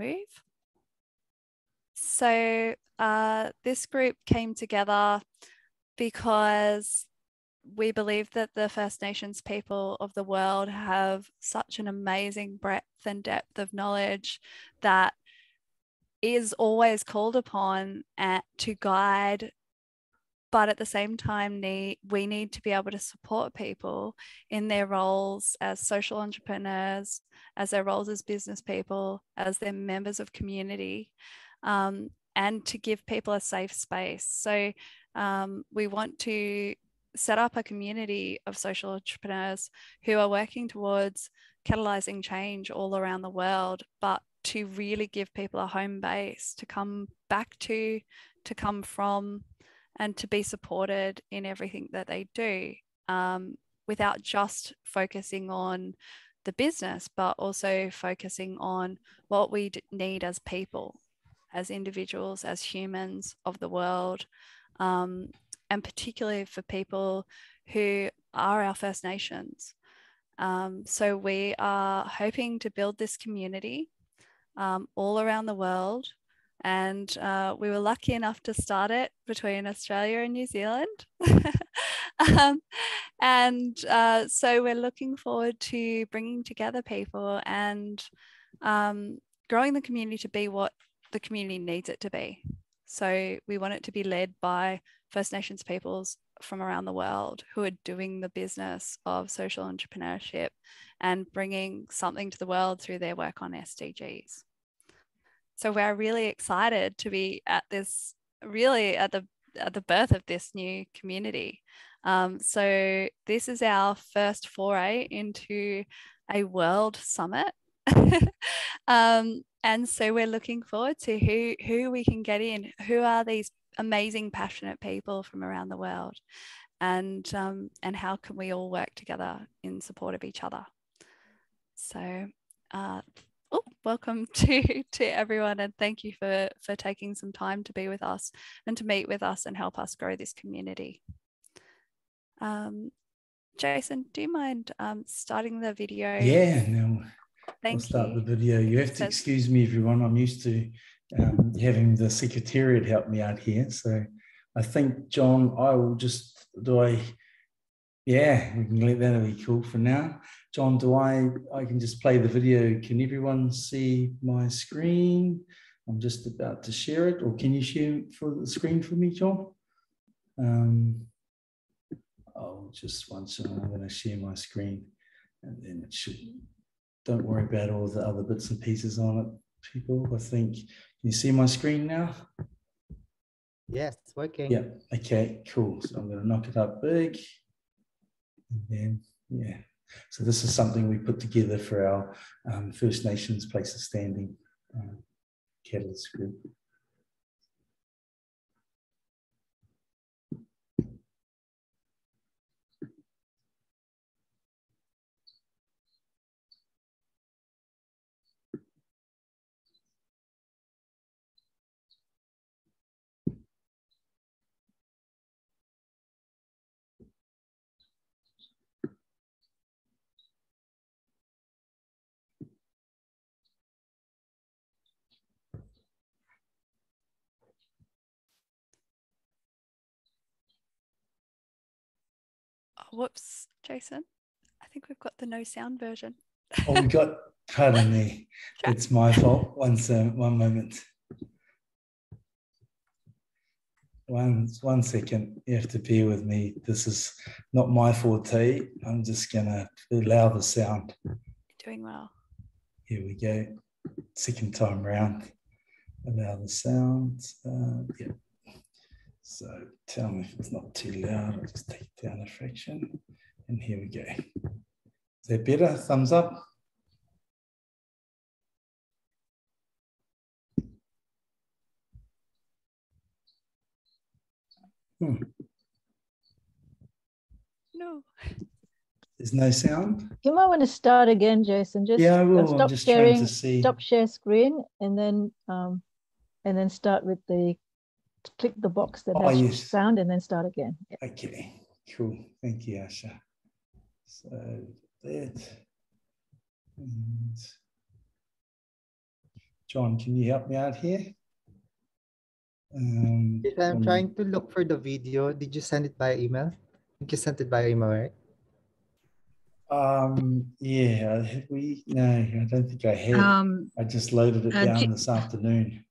move. So uh, this group came together because we believe that the First Nations people of the world have such an amazing breadth and depth of knowledge that is always called upon at, to guide but at the same time need, we need to be able to support people in their roles as social entrepreneurs as their roles as business people as their members of community um, and to give people a safe space. So um, we want to set up a community of social entrepreneurs who are working towards catalyzing change all around the world, but to really give people a home base to come back to, to come from, and to be supported in everything that they do um, without just focusing on the business, but also focusing on what we need as people, as individuals, as humans of the world, um, and particularly for people who are our First Nations. Um, so we are hoping to build this community um, all around the world. And uh, we were lucky enough to start it between Australia and New Zealand. um, and uh, so we're looking forward to bringing together people and um, growing the community to be what the community needs it to be. So we want it to be led by First Nations peoples from around the world who are doing the business of social entrepreneurship and bringing something to the world through their work on SDGs. So we're really excited to be at this, really at the at the birth of this new community. Um, so this is our first foray into a world summit. um, and so we're looking forward to who who we can get in who are these amazing passionate people from around the world and um, and how can we all work together in support of each other so uh, oh, welcome to to everyone and thank you for for taking some time to be with us and to meet with us and help us grow this community um, Jason, do you mind um, starting the video? Yeah, no, Thank I'll start you. the video. You have to excuse me, everyone. I'm used to um, having the secretariat help me out here. So I think, John, I will just, do I, yeah, we can let that be cool for now. John, do I, I can just play the video. Can everyone see my screen? I'm just about to share it, or can you share for the screen for me, John? Um, I'll just one second, I'm going to share my screen and then it should don't worry about all the other bits and pieces on it, people. I think, can you see my screen now? Yes, it's working. Yeah, okay, cool. So I'm going to knock it up big. And then, yeah. So this is something we put together for our um, First Nations Places Standing uh, Catalyst group. Whoops, Jason. I think we've got the no sound version. oh, we got, pardon me. It's my fault. One, uh, one moment. One, one second. You have to bear with me. This is not my forte. I'm just going to allow the sound. You're doing well. Here we go. Second time round. Allow the sound. Uh, yeah. So tell me if it's not too loud. I'll just take it down a fraction. And here we go. Is that better? Thumbs up. Hmm. No. There's no sound. You might want to start again, Jason. Just yeah, I will. Stop sharing. Stop share screen, and then um, and then start with the click the box that oh, has yes. sound and then start again. Okay, cool. Thank you, Asha. So that. And John, can you help me out here? Um, I'm um, trying to look for the video. Did you send it by email? I think you sent it by email, right? Um, yeah, have we? No, I don't think I have. Um, I just loaded it uh, down this afternoon.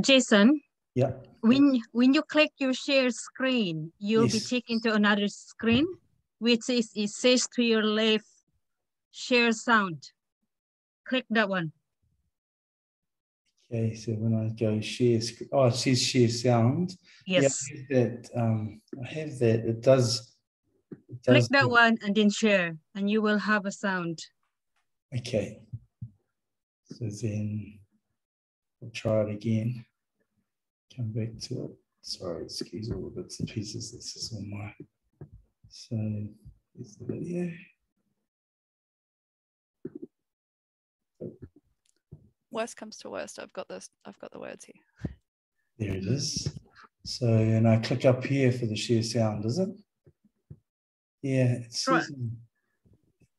Jason. Yeah. When when you click your share screen, you'll yes. be taken to another screen, which is it says to your left, share sound. Click that one. Okay, so when I go share, oh, it says share sound. Yes. Yeah, I have that. Um, I have that. It does. It does Click that one and then share, and you will have a sound. Okay. So then I'll try it again. Come back to it. Sorry, excuse all the bits and pieces. This is all my. So here's the video. worst comes to worst, I've got this, I've got the words here. There it is. So, and I click up here for the share sound, does it? Yeah, it's right.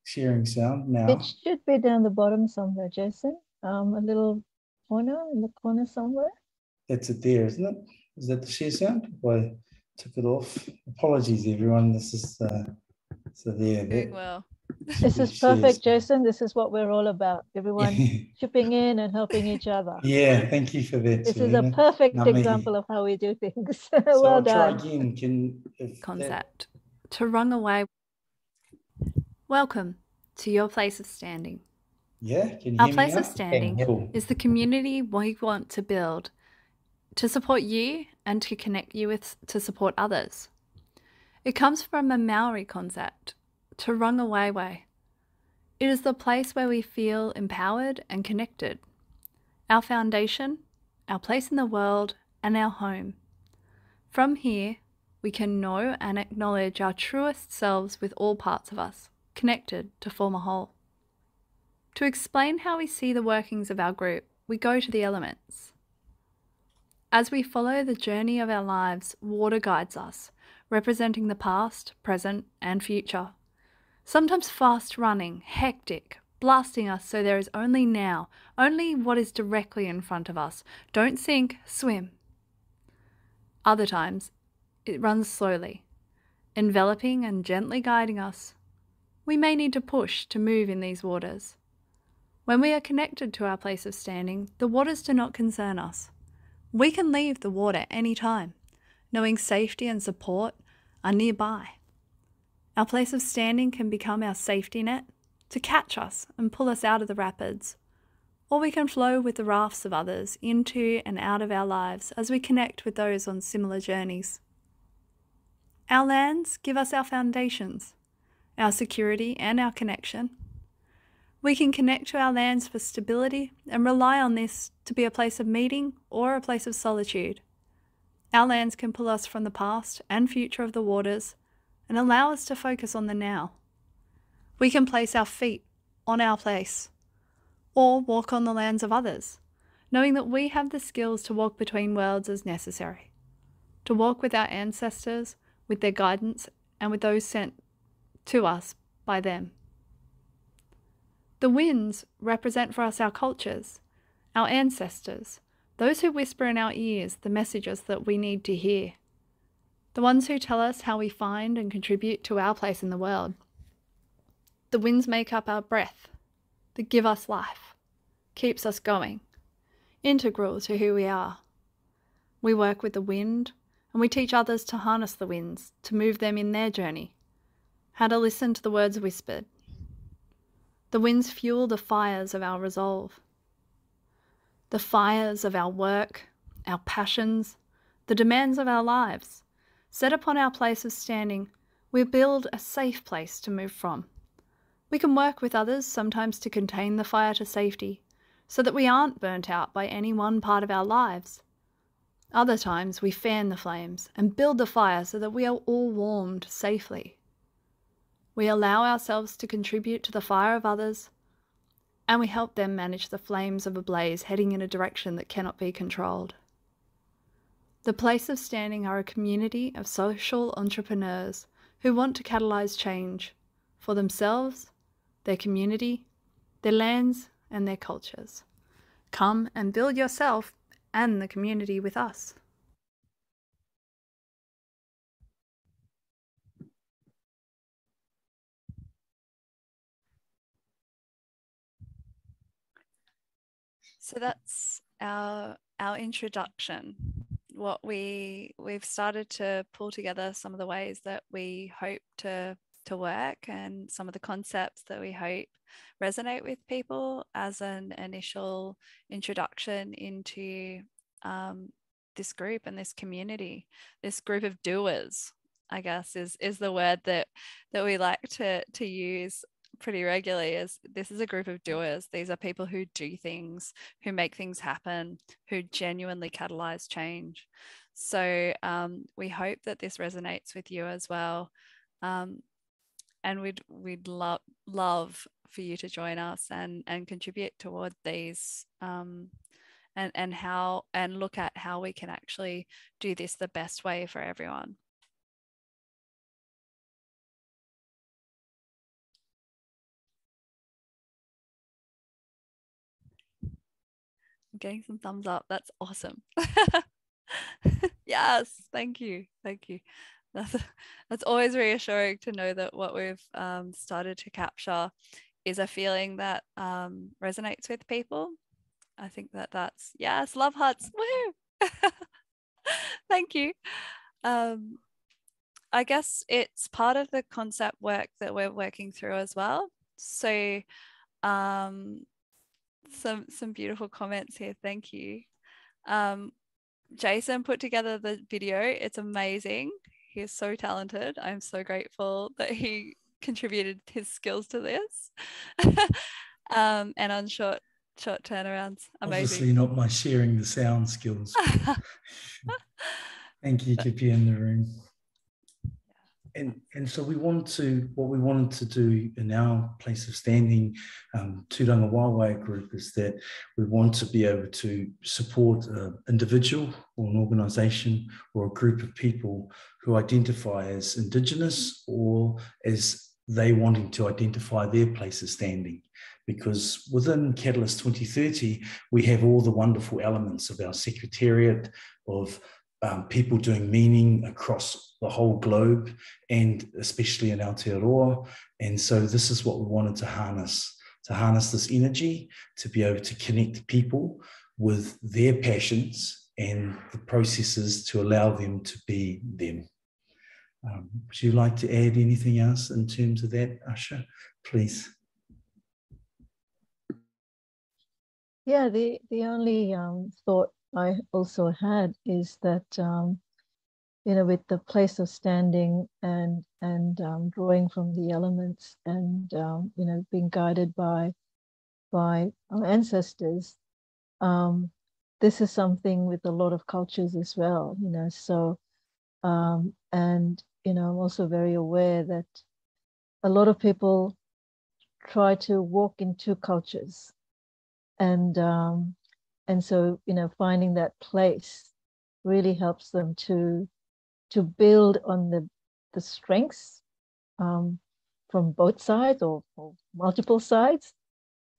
sharing sound now. It should be down the bottom somewhere, Jason. Um, a little corner in the corner somewhere. That's it there, isn't it? Is that the share sound? I took it off. Apologies, everyone. This is uh, so there. Doing well. This is perfect, Jason. This is what we're all about. Everyone chipping in and helping each other. Yeah, thank you for that. This Serena. is a perfect Nami. example of how we do things. so well I'll done. Try again. Can concept that... to run away. Welcome to your place of standing. Yeah, our place of standing cool. is the community we want to build to support you and to connect you with to support others. It comes from a Maori concept to Tūrangawaewae. It is the place where we feel empowered and connected. Our foundation, our place in the world, and our home. From here, we can know and acknowledge our truest selves with all parts of us, connected to form a whole. To explain how we see the workings of our group, we go to the elements. As we follow the journey of our lives, water guides us, representing the past, present, and future sometimes fast running, hectic, blasting us so there is only now, only what is directly in front of us. Don't sink, swim. Other times, it runs slowly, enveloping and gently guiding us. We may need to push to move in these waters. When we are connected to our place of standing, the waters do not concern us. We can leave the water any time, knowing safety and support are nearby. Our place of standing can become our safety net to catch us and pull us out of the rapids. Or we can flow with the rafts of others into and out of our lives as we connect with those on similar journeys. Our lands give us our foundations, our security, and our connection. We can connect to our lands for stability and rely on this to be a place of meeting or a place of solitude. Our lands can pull us from the past and future of the waters and allow us to focus on the now. We can place our feet on our place or walk on the lands of others, knowing that we have the skills to walk between worlds as necessary, to walk with our ancestors, with their guidance, and with those sent to us by them. The winds represent for us our cultures, our ancestors, those who whisper in our ears the messages that we need to hear the ones who tell us how we find and contribute to our place in the world. The winds make up our breath, that give us life, keeps us going, integral to who we are. We work with the wind, and we teach others to harness the winds, to move them in their journey, how to listen to the words whispered. The winds fuel the fires of our resolve, the fires of our work, our passions, the demands of our lives Set upon our place of standing, we build a safe place to move from. We can work with others sometimes to contain the fire to safety, so that we aren't burnt out by any one part of our lives. Other times we fan the flames and build the fire so that we are all warmed safely. We allow ourselves to contribute to the fire of others, and we help them manage the flames of a blaze heading in a direction that cannot be controlled. The Place of Standing are a community of social entrepreneurs who want to catalyse change for themselves, their community, their lands, and their cultures. Come and build yourself and the community with us. So that's our our introduction. What we we've started to pull together some of the ways that we hope to to work and some of the concepts that we hope resonate with people as an initial introduction into um, this group and this community, this group of doers. I guess is is the word that that we like to to use pretty regularly is this is a group of doers. These are people who do things, who make things happen, who genuinely catalyze change. So um, we hope that this resonates with you as well. Um, and we'd we'd love love for you to join us and and contribute toward these um, and and how and look at how we can actually do this the best way for everyone. I'm getting some thumbs up. That's awesome. yes, thank you. Thank you. That's, that's always reassuring to know that what we've um, started to capture is a feeling that um, resonates with people. I think that that's, yes, love hearts. Woo! thank you. Um, I guess it's part of the concept work that we're working through as well. So um, some some beautiful comments here. Thank you. Um, Jason put together the video. It's amazing. He is so talented. I'm so grateful that he contributed his skills to this. um, and on short short turnarounds, amazing. Obviously, not my sharing the sound skills. Thank you, to be in the room and and so we wanted to what we wanted to do in our place of standing um, Turanga Waewae group is that we want to be able to support an individual or an organisation or a group of people who identify as Indigenous or as they wanting to identify their place of standing. Because within Catalyst 2030, we have all the wonderful elements of our secretariat, of um, people doing meaning across the whole globe and especially in Aotearoa. And so this is what we wanted to harness, to harness this energy, to be able to connect people with their passions and the processes to allow them to be them. Um, would you like to add anything else in terms of that, Asha? Please. Yeah, the, the only um, thought I also had is that um, you know with the place of standing and and um, drawing from the elements and um, you know being guided by by our ancestors um, this is something with a lot of cultures as well you know so um, and you know i'm also very aware that a lot of people try to walk in two cultures and um, and so you know finding that place really helps them to to build on the the strengths um, from both sides or, or multiple sides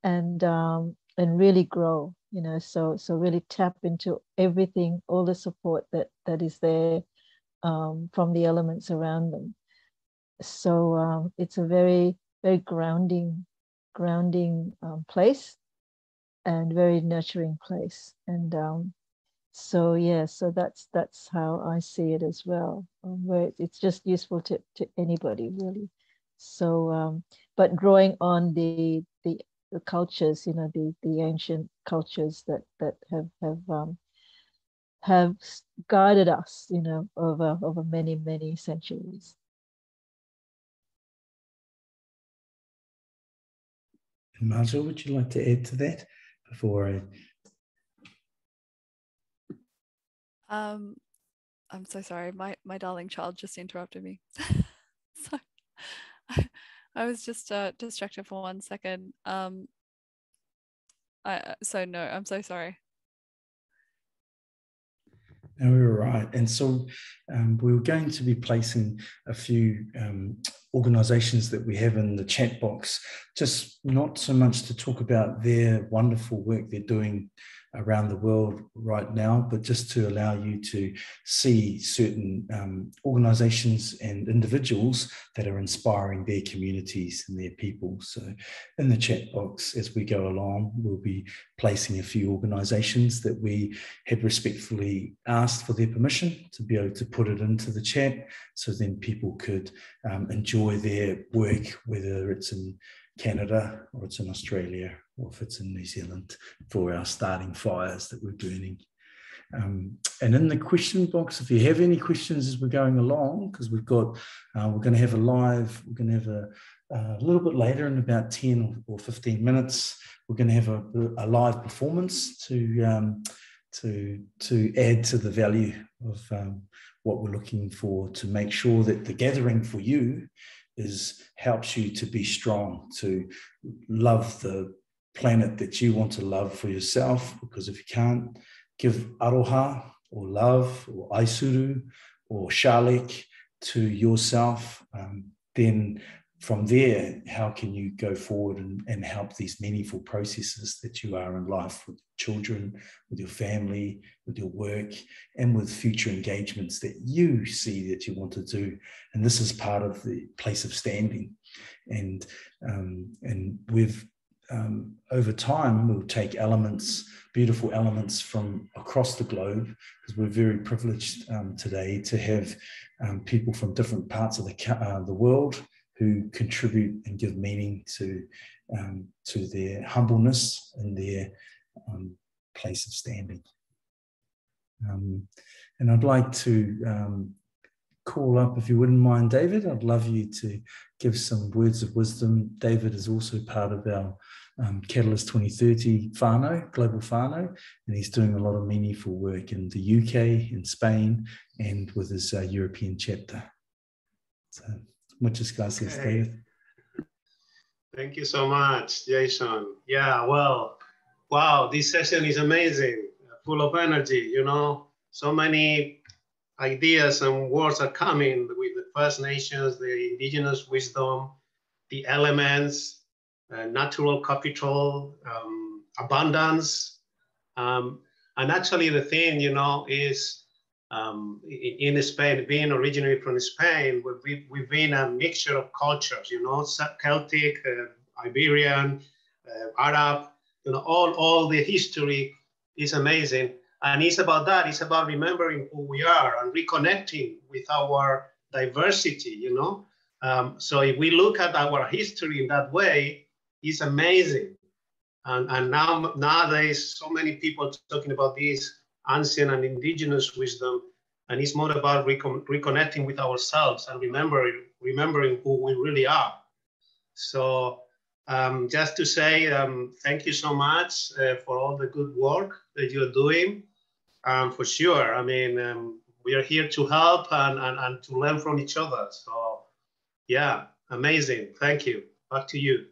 and um, and really grow you know so so really tap into everything all the support that that is there um, from the elements around them. So um, it's a very very grounding grounding um, place and very nurturing place. And um, so yeah, so that's that's how I see it as well. Um, where it's just useful to to anybody really. So, um, but drawing on the the the cultures, you know, the the ancient cultures that that have have um, have guided us, you know, over over many many centuries. Marjo, would you like to add to that? Before I? Um, I'm so sorry. My my darling child just interrupted me. so I, I was just uh, distracted for one second. Um, I so no, I'm so sorry. And we were right. And so um, we were going to be placing a few um, organizations that we have in the chat box, just not so much to talk about their wonderful work they're doing around the world right now, but just to allow you to see certain um, organizations and individuals that are inspiring their communities and their people. So, in the chat box, as we go along, we'll be placing a few organizations that we had respectfully asked for their permission to be able to put it into the chat so then people could um, enjoy their work, whether it's in Canada or it's in Australia or if it's in New Zealand for our starting fires that we're burning. Um, and in the question box, if you have any questions as we're going along, because we've got, uh, we're going to have a live, we're going to have a, a little bit later in about 10 or 15 minutes, we're going to have a, a live performance to, um, to, to add to the value of um, what we're looking for to make sure that the gathering for you is helps you to be strong, to love the planet that you want to love for yourself. Because if you can't give aroha or love or aisuru or shalik to yourself, um, then from there, how can you go forward and, and help these meaningful processes that you are in life with children, with your family, with your work, and with future engagements that you see that you want to do? And this is part of the place of standing. And um, and we've um, over time we'll take elements, beautiful elements from across the globe, because we're very privileged um, today to have um, people from different parts of the uh, the world who contribute and give meaning to, um, to their humbleness and their um, place of standing. Um, and I'd like to um, call up, if you wouldn't mind, David. I'd love you to give some words of wisdom. David is also part of our um, Catalyst 2030 whānau, global whānau, and he's doing a lot of meaningful work in the UK, in Spain, and with his uh, European chapter. So Muchas gracias, okay. David. Thank you so much, Jason. Yeah, well, wow, this session is amazing, full of energy, you know, so many ideas and words are coming with the First Nations, the indigenous wisdom, the elements, uh, natural capital, um, abundance. Um, and actually the thing, you know, is um, in, in, Spain, being originally from Spain, we've, we've been a mixture of cultures, you know, Celtic, uh, Iberian, uh, Arab, you know, all, all the history is amazing. And it's about that, it's about remembering who we are and reconnecting with our diversity, you know. Um, so if we look at our history in that way, it's amazing. And, and now nowadays, so many people talking about this ancient and indigenous wisdom. And it's more about recon reconnecting with ourselves and remembering, remembering who we really are. So um, just to say um, thank you so much uh, for all the good work that you're doing. Um, for sure, I mean, um, we are here to help and, and, and to learn from each other. So yeah, amazing. Thank you. Back to you.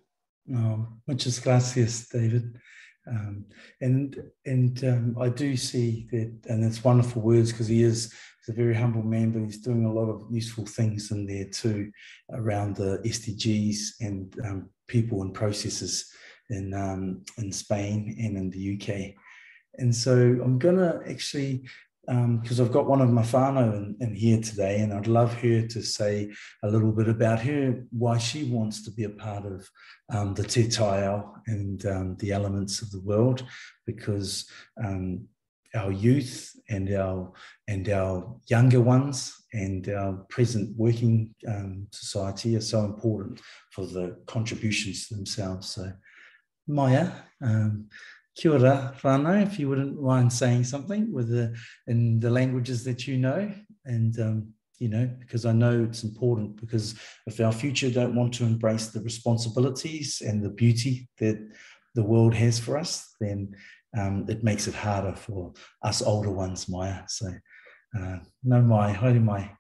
Oh, muchas gracias, David. Um, and and um, I do see that, and it's wonderful words because he is he's a very humble man, but he's doing a lot of useful things in there too around the SDGs and um, people and processes in um, in Spain and in the UK. And so I'm gonna actually because um, I've got one of my whānau in, in, here today, and I'd love her to say a little bit about her, why she wants to be a part of um, the Te Taiao and um, the elements of the world, because um, our youth and our and our younger ones and our present working um, society are so important for the contributions themselves. So, Maya. Kia ora, whānau, if you wouldn't mind saying something with the, in the languages that you know. And, um, you know, because I know it's important because if our future don't want to embrace the responsibilities and the beauty that the world has for us, then um, it makes it harder for us older ones, Maya. So, uh, nau mai, haere mai.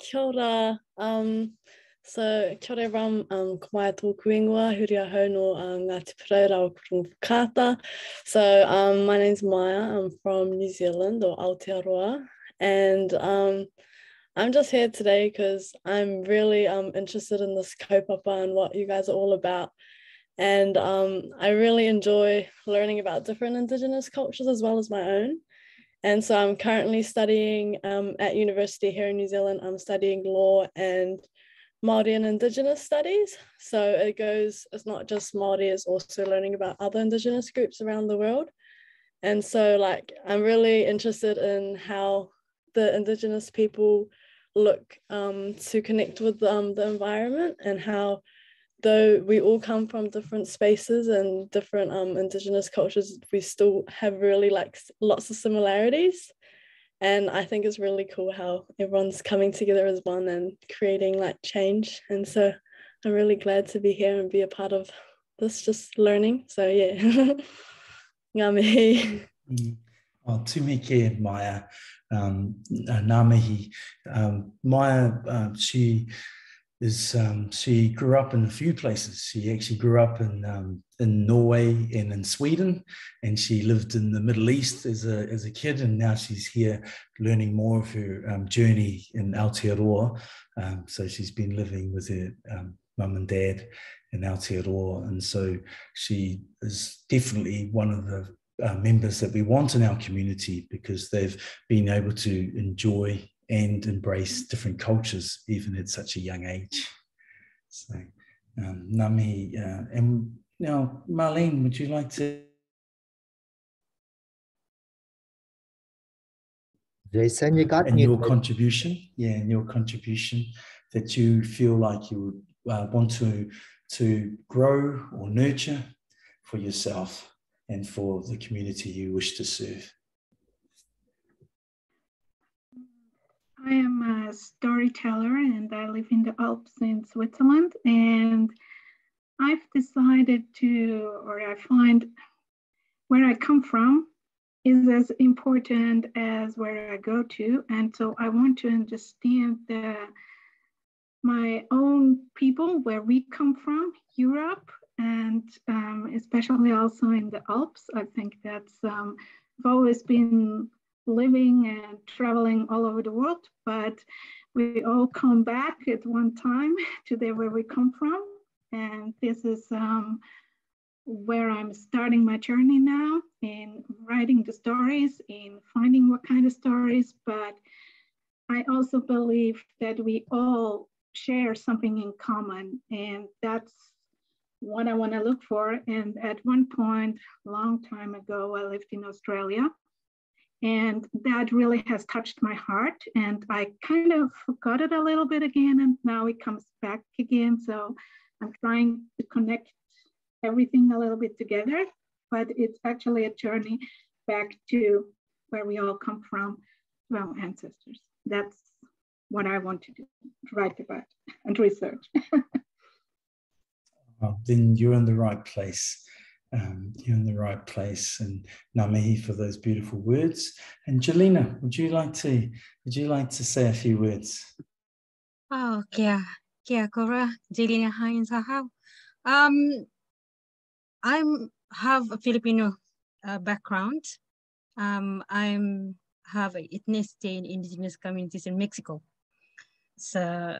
Kia ora. Um, So, kia ora ram, um, ko mai tōku ingoa, huri no uh, ngā te Piraura o Whakata. So, um, my name's Maya, I'm from New Zealand or Aotearoa, and um, I'm just here today because I'm really um, interested in this kaupapa and what you guys are all about. And um, I really enjoy learning about different Indigenous cultures as well as my own. And so I'm currently studying um, at university here in New Zealand. I'm studying law and Māori and Indigenous studies. So it goes, it's not just Māori, it's also learning about other Indigenous groups around the world. And so like, I'm really interested in how the Indigenous people look um, to connect with um, the environment and how though we all come from different spaces and different um, indigenous cultures we still have really like lots of similarities and i think it's really cool how everyone's coming together as one and creating like change and so i'm really glad to be here and be a part of this just learning so yeah ngā mihi mm. Oh, tū Maya, um, ngā mihi. Um, Maya, uh, she is um, she grew up in a few places. She actually grew up in um, in Norway and in Sweden, and she lived in the Middle East as a as a kid, and now she's here learning more of her um, journey in Aotearoa. Um, so she's been living with her um, mum and dad in Aotearoa, and so she is definitely one of the uh, members that we want in our community because they've been able to enjoy and embrace different cultures even at such a young age. So, um, Nami, uh, and now Marlene, would you like to? Jason, you got and your contribution, yeah, and your contribution that you feel like you would uh, want to to grow or nurture for yourself and for the community you wish to serve. I am a storyteller and I live in the Alps in Switzerland. And I've decided to, or I find where I come from is as important as where I go to. And so I want to understand the, my own people, where we come from, Europe, and um, especially also in the Alps. I think that's, um, I've always been living and traveling all over the world, but we all come back at one time to there where we come from. And this is um, where I'm starting my journey now in writing the stories, in finding what kind of stories, but I also believe that we all share something in common and that's what I want to look for. And at one point, long time ago, I lived in Australia and that really has touched my heart. And I kind of forgot it a little bit again, and now it comes back again. So I'm trying to connect everything a little bit together, but it's actually a journey back to where we all come from, to our ancestors. That's what I want to do, write about and research. well, then you're in the right place um, you're in the right place. And Namihi for those beautiful words. And Jelena, would you like to would you like to say a few words? Oh, kia, kia kora, Jelena Hines Um, I'm have a Filipino uh, background. Um, I'm have ethnicity in indigenous communities in Mexico. So,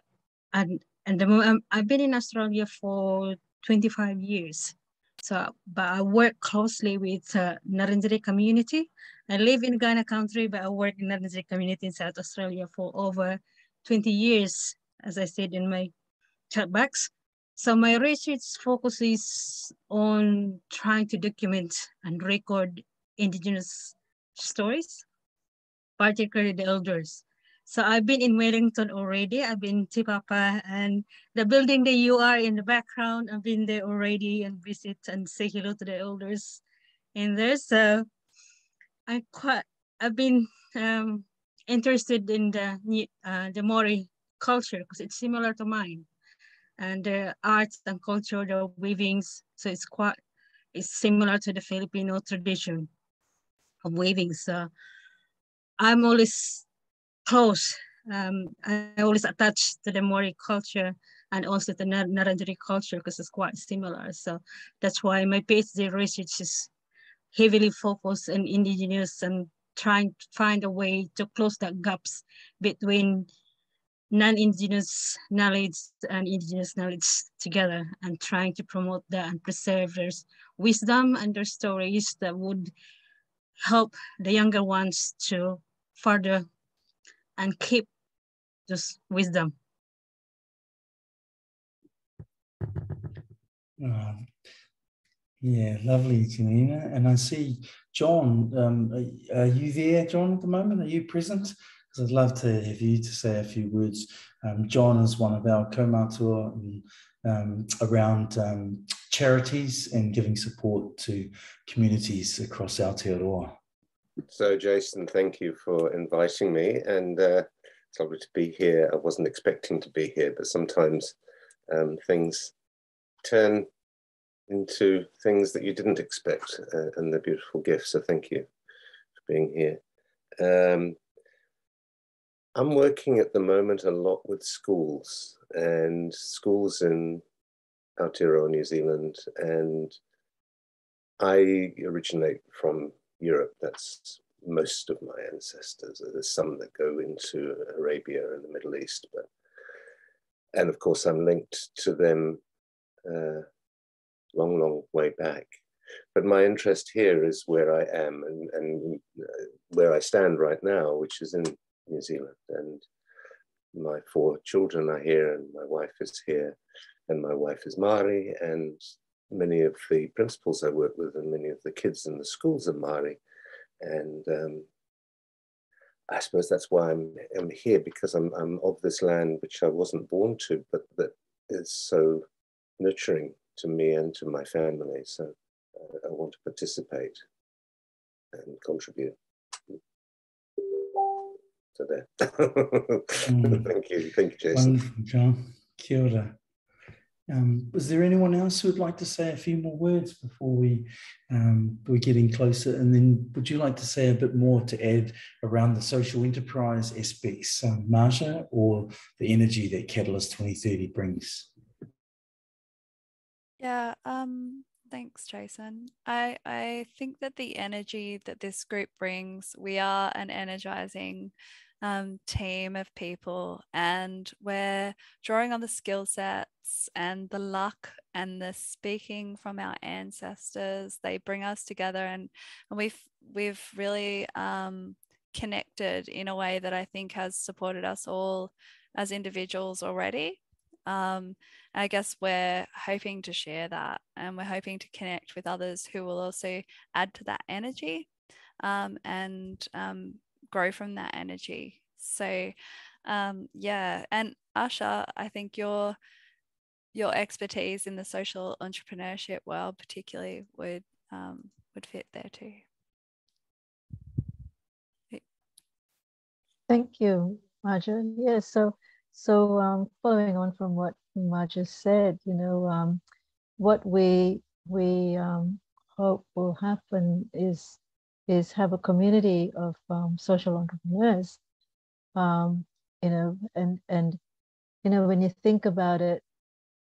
and and the, um, I've been in Australia for 25 years. So, but I work closely with uh, Ngarrindjeri community. I live in Kaurna country, but I work in Ngarrindjeri community in South Australia for over 20 years, as I said in my chat box. So my research focuses on trying to document and record indigenous stories, particularly the elders. So I've been in Wellington already. I've been Te Papa and the building that you are in the background. I've been there already and visit and say hello to the elders in there. So I quite I've been um, interested in the uh, the Maori culture because it's similar to mine, and the arts and culture, the weavings. So it's quite it's similar to the Filipino tradition of weaving. So I'm always close. Um, I always attach to the Maori culture and also the Ngarrindjeri culture because it's quite similar. So that's why my PhD research is heavily focused on indigenous and trying to find a way to close the gaps between non-indigenous knowledge and indigenous knowledge together and trying to promote that and preserve their wisdom and their stories that would help the younger ones to further and keep this wisdom. Uh, yeah, lovely, Janina. And I see John. Um, are, are, you there, John, at the moment? Are you present? Because I'd love to have you to say a few words. Um, John is one of our kaumatua um, around um, charities and giving support to communities across Aotearoa. So, Jason, thank you for inviting me. And uh, it's lovely to be here. I wasn't expecting to be here, but sometimes um, things turn into things that you didn't expect uh, and the beautiful gift. So, thank you for being here. Um, I'm working at the moment a lot with schools and schools in Aotearoa, New Zealand, and I originate from Europe. That's most of my ancestors. There's some that go into Arabia and the Middle East, but and of course I'm linked to them uh, long, long way back. But my interest here is where I am and, and uh, where I stand right now, which is in New Zealand. And my four children are here, and my wife is here, and my wife is Maori, and many of the principals I work with and many of the kids in the schools are Maori. And um, I suppose that's why I'm, I'm here because I'm, I'm of this land which I wasn't born to, but that is so nurturing to me and to my family. So uh, I want to participate and contribute to that. mm. Thank you. Thank you, Jason. Wonderful, John. Kia ora. Um, was there anyone else who would like to say a few more words before we um, we're getting closer? And then would you like to say a bit more to add around the social enterprise aspects, um, or the energy that Catalyst 2030 brings? Yeah, um, thanks, Jason. I, I think that the energy that this group brings, we are an energizing um, team of people, and we're drawing on the skill sets and the luck and the speaking from our ancestors. They bring us together, and, and we've we've really um, connected in a way that I think has supported us all as individuals already. Um, I guess we're hoping to share that, and we're hoping to connect with others who will also add to that energy um, and um, grow from that energy. So um, yeah, and Asha, I think your your expertise in the social entrepreneurship world particularly would um, would fit there too. Thank you, Marja. Yes, yeah, so so um, following on from what Marja said, you know, um, what we we um, hope will happen is is have a community of um, social entrepreneurs um, you know and and you know when you think about it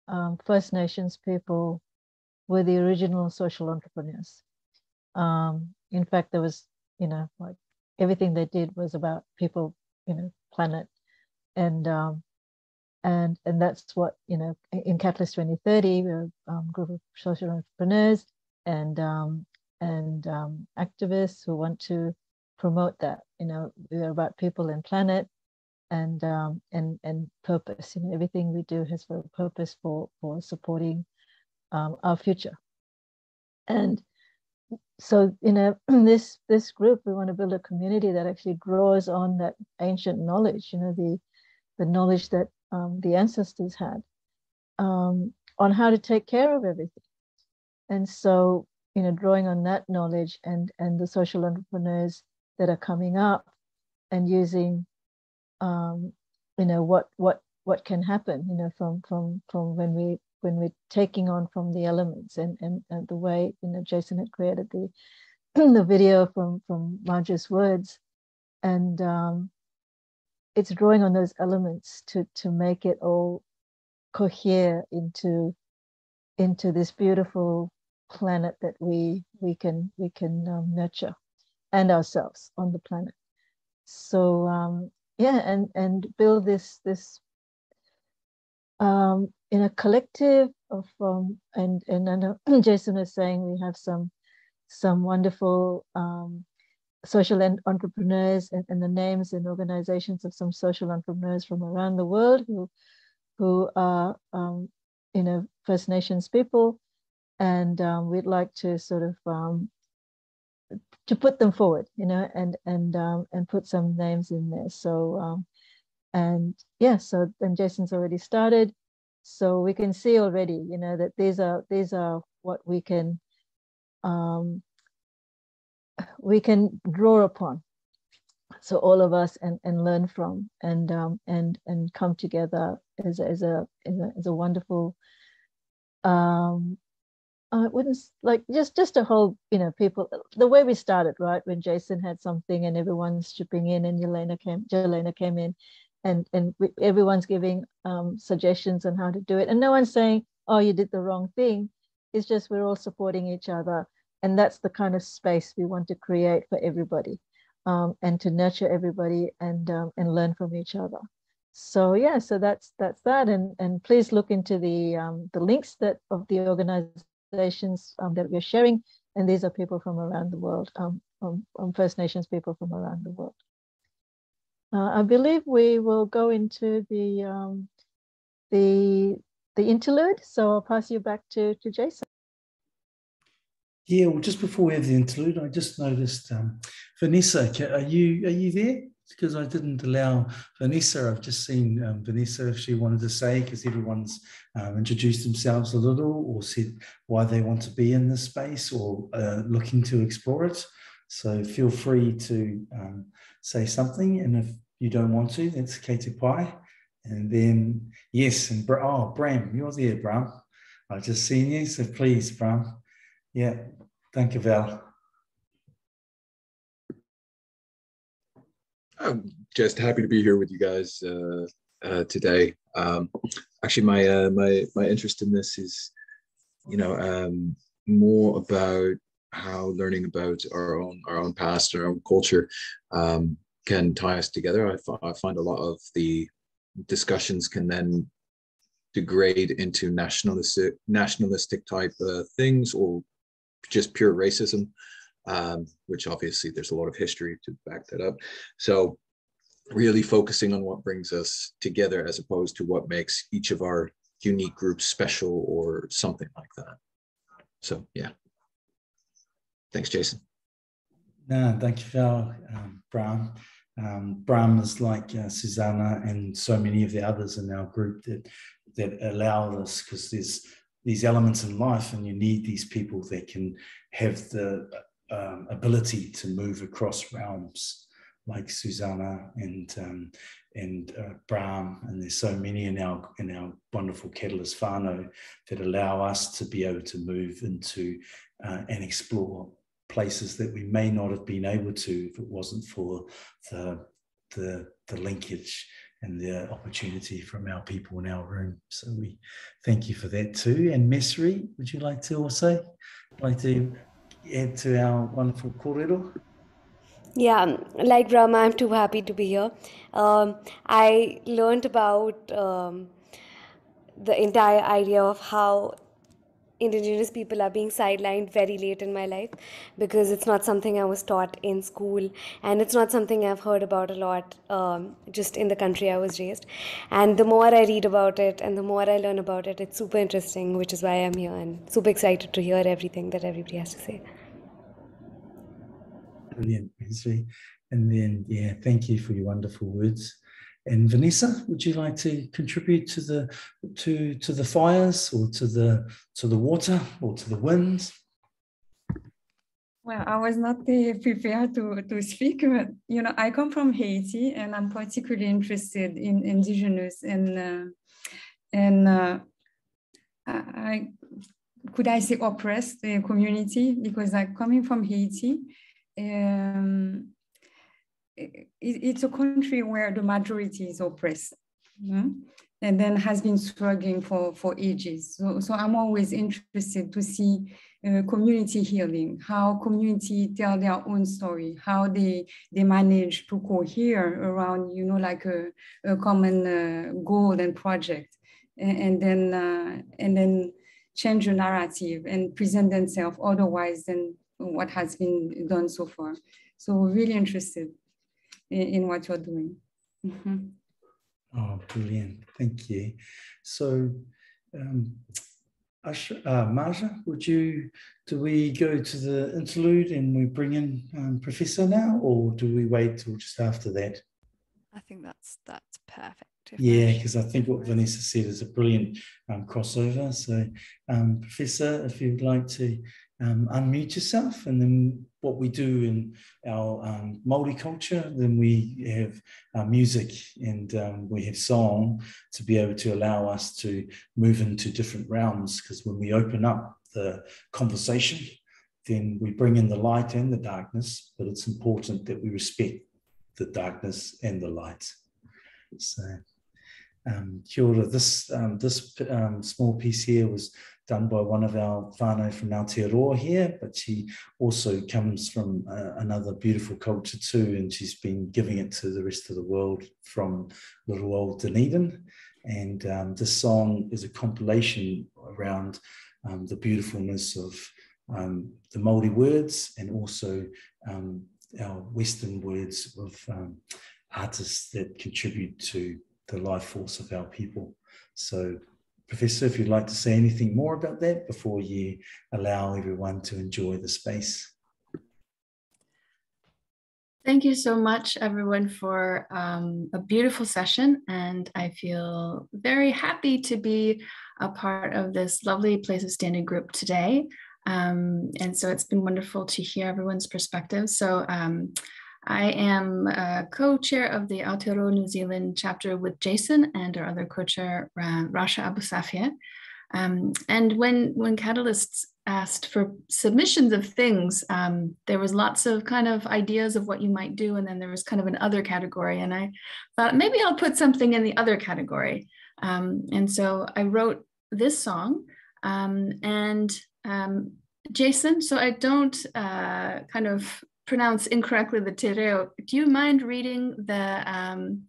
um, first nations people were the original social entrepreneurs. Um, in fact there was you know like everything they did was about people you know planet. And um, and and that's what you know in catalyst 2030 we're a um, group of social entrepreneurs and um, and um, activists who want to promote that. You know, we're about people and planet and um, and and purpose. You know, everything we do has a purpose for for supporting um, our future. And so, you know, this this group, we want to build a community that actually draws on that ancient knowledge. You know, the the knowledge that um, the ancestors had um, on how to take care of everything. And so, you know, drawing on that knowledge and and the social entrepreneurs that are coming up and using um, you know what what what can happen you know from from from when we when we're taking on from the elements and and, and the way you know Jason had created the the video from from Marja's words. And um, it's drawing on those elements to to make it all cohere into into this beautiful planet that we we can we can um, nurture and ourselves on the planet. So um, yeah and and build this this um, in a collective of um, and and, and Jason was saying we have some some wonderful um, social entrepreneurs and, and, the names and organizations of some social entrepreneurs from around the world who who are um, you know First Nations people, and um, we'd like to sort of um, to put them forward, you know, and and um, and put some names in there. So um, and yeah, so then Jason's already started, so we can see already, you know, that these are these are what we can um, we can draw upon so all of us and, and learn from and um, and and come together as, as a as a, as a wonderful um I wouldn't like just just a whole you know people the way we started right when Jason had something and everyone's chipping in and Yelena came Jelena came in and and we, everyone's giving um, suggestions on how to do it and no one's saying oh you did the wrong thing. It's just we're all supporting each other and that's the kind of space we want to create for everybody um, and to nurture everybody and um, and learn from each other. So yeah so that's that's that and and please look into the um, the links that of the organizations um, that we're sharing and these are people from around the world um, um, First Nations people from around the world uh, I believe we will go into the um, the the interlude so I'll pass you back to to Jason yeah, well, just before we have the interlude, I just noticed um, Vanessa. Are you are you there? Because I didn't allow Vanessa. I've just seen um, Vanessa if she wanted to say, because everyone's um, introduced themselves a little or said why they want to be in this space or uh, looking to explore it. So feel free to um, say something, and if you don't want to, that's ka pai. And then yes, and oh Bram, you're there, Bram. I've just seen you, so please, Bram. Yeah, thank you, Val. I'm just happy to be here with you guys uh, uh, today. Um, actually, my uh, my my interest in this is, you know, um, more about how learning about our own our own past, our own culture, um, can tie us together. I, I find a lot of the discussions can then degrade into nationalistic nationalistic type uh, things or just pure racism, um, which obviously there's a lot of history to back that up. So really focusing on what brings us together as opposed to what makes each of our unique groups special or something like that. So yeah. Thanks, Jason. No, thank you, Val. Um, Bram. Um, Bram is like uh, Susanna and so many of the others in our group that that allow this because there's these elements in life, and you need these people that can have the um, ability to move across realms, like Susanna and um, and uh, Bram, and there's so many in our in our wonderful Catalyst whānau that allow us to be able to move into uh, and explore places that we may not have been able to if it wasn't for the the, the linkage and the opportunity from our people in our room. So we thank you for that too. And Mesri, would you like to also like to add to our wonderful kōrero? Yeah, like Bram, I'm too happy to be here. Um, I learned about um, the entire idea of how indigenous people are being sidelined very late in my life because it's not something I was taught in school and it's not something I've heard about a lot um, just in the country I was raised. And the more I read about it and the more I learn about it, it's super interesting, which is why I'm here and super excited to hear everything that everybody has to say. Brilliant, And then, yeah, thank you for your wonderful words. And Vanessa, would you like to contribute to the to to the fires or to the to the water or to the winds? Well, I was not uh, prepared to, to speak, but you know, I come from Haiti, and I'm particularly interested in indigenous and uh, and uh, I could I say oppressed community because I'm coming from Haiti. Um, it's a country where the majority is oppressed. And then has been struggling for, for ages. So, so I'm always interested to see uh, community healing, how community tell their own story, how they they manage to cohere around, you know, like a, a common uh, goal and project, and, and then uh, and then change the narrative and present themselves otherwise than what has been done so far. So really interested in, in what you're doing. Mm -hmm. Oh, brilliant. Thank you. So, um, Ash, uh, Marja, would you, do we go to the interlude and we bring in um, Professor now, or do we wait till just after that? I think that's that's perfect. Yeah, because I think what Vanessa said is a brilliant um, crossover. So, um, Professor, if you'd like to um, unmute yourself. And then what we do in our um, multiculture, then we have uh, music and um, we have song to be able to allow us to move into different realms. Because when we open up the conversation, then we bring in the light and the darkness, but it's important that we respect the darkness and the light. So, um, kia ora. This, um, this um, small piece here was done by one of our whānau from Aotearoa here, but she also comes from uh, another beautiful culture too, and she's been giving it to the rest of the world from little old Dunedin. And um, this song is a compilation around um, the beautifulness of um, the Māori words and also um, our Western words of um, artists that contribute to the life force of our people. So Professor, if you'd like to say anything more about that before you allow everyone to enjoy the space. Thank you so much, everyone, for um, a beautiful session. And I feel very happy to be a part of this lovely Place of Standing group today. Um, and so it's been wonderful to hear everyone's perspective. So um, I am co-chair of the Aotearoa New Zealand chapter with Jason and our other co-chair, Rasha Abusafia. Um, and when, when Catalysts asked for submissions of things, um, there was lots of kind of ideas of what you might do. And then there was kind of an other category. And I thought maybe I'll put something in the other category. Um, and so I wrote this song um, and um, Jason, so I don't uh, kind of pronounce incorrectly the te reo, do you mind reading the um,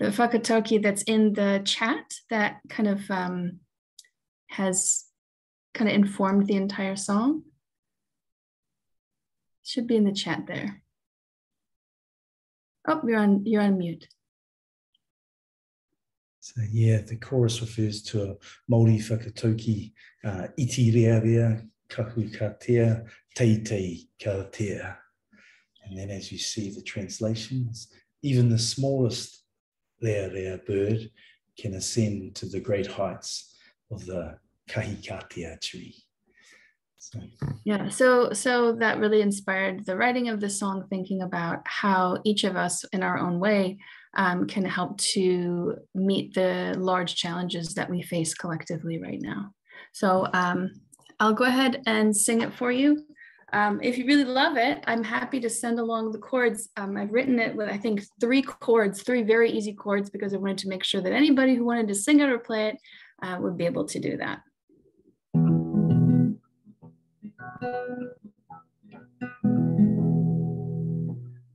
the whakatauki that's in the chat that kind of um, has kind of informed the entire song? Should be in the chat there. Oh, you're on you're on mute. So yeah, the chorus refers to a Māori whakatauki, uh, iti rearea, kahu ka tea, teitei ka. And then as you see the translations, even the smallest rearea bird can ascend to the great heights of the kahikatea tree. So. Yeah, so so that really inspired the writing of the song, thinking about how each of us, in our own way, um, can help to meet the large challenges that we face collectively right now. So um, I'll go ahead and sing it for you. Um, if you really love it, I'm happy to send along the chords. Um, I've written it with, I think, three chords, three very easy chords, because I wanted to make sure that anybody who wanted to sing it or play it uh, would be able to do that.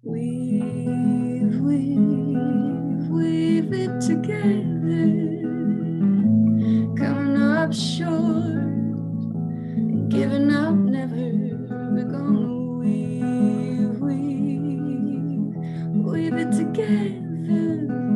Weave, weave, weave it together, coming up short, giving up never we're gonna weave, weave, weave it together.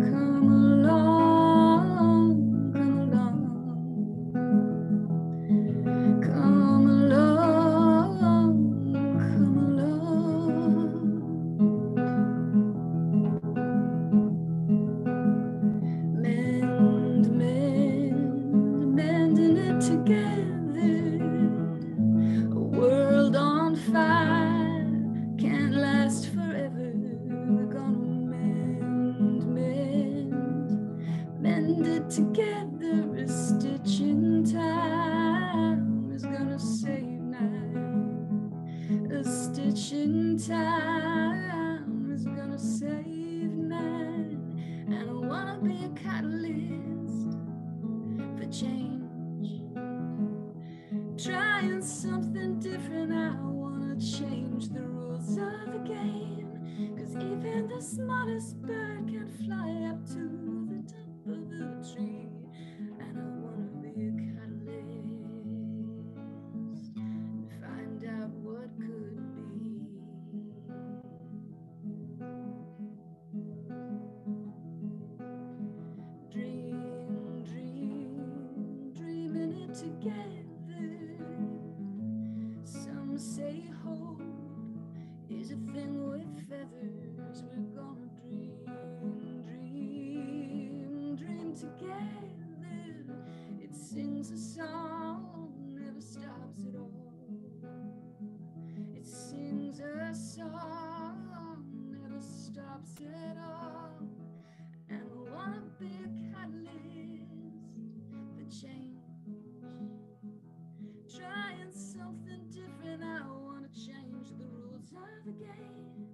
Change. Trying something different, I wanna change the rules of the game.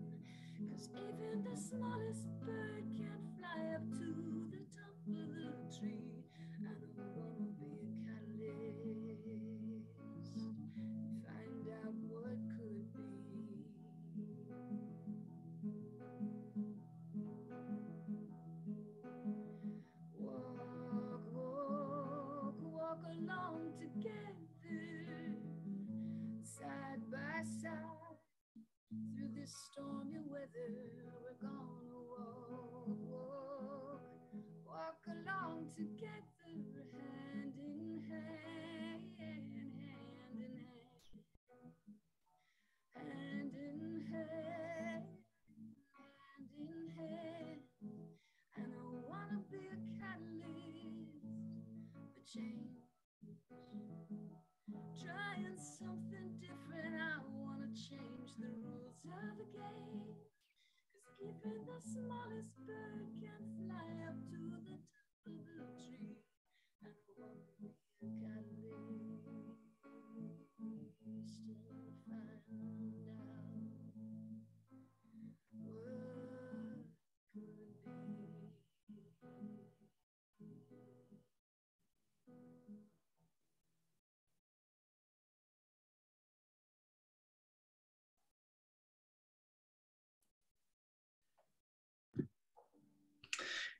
Cause even the smallest bird can't fly up to this stormy weather, we're gonna walk, walk, walk along together, hand in hand, hand in hand, hand in hand, hand in hand. And I wanna be a catalyst for change. Trying something even the smallest bird can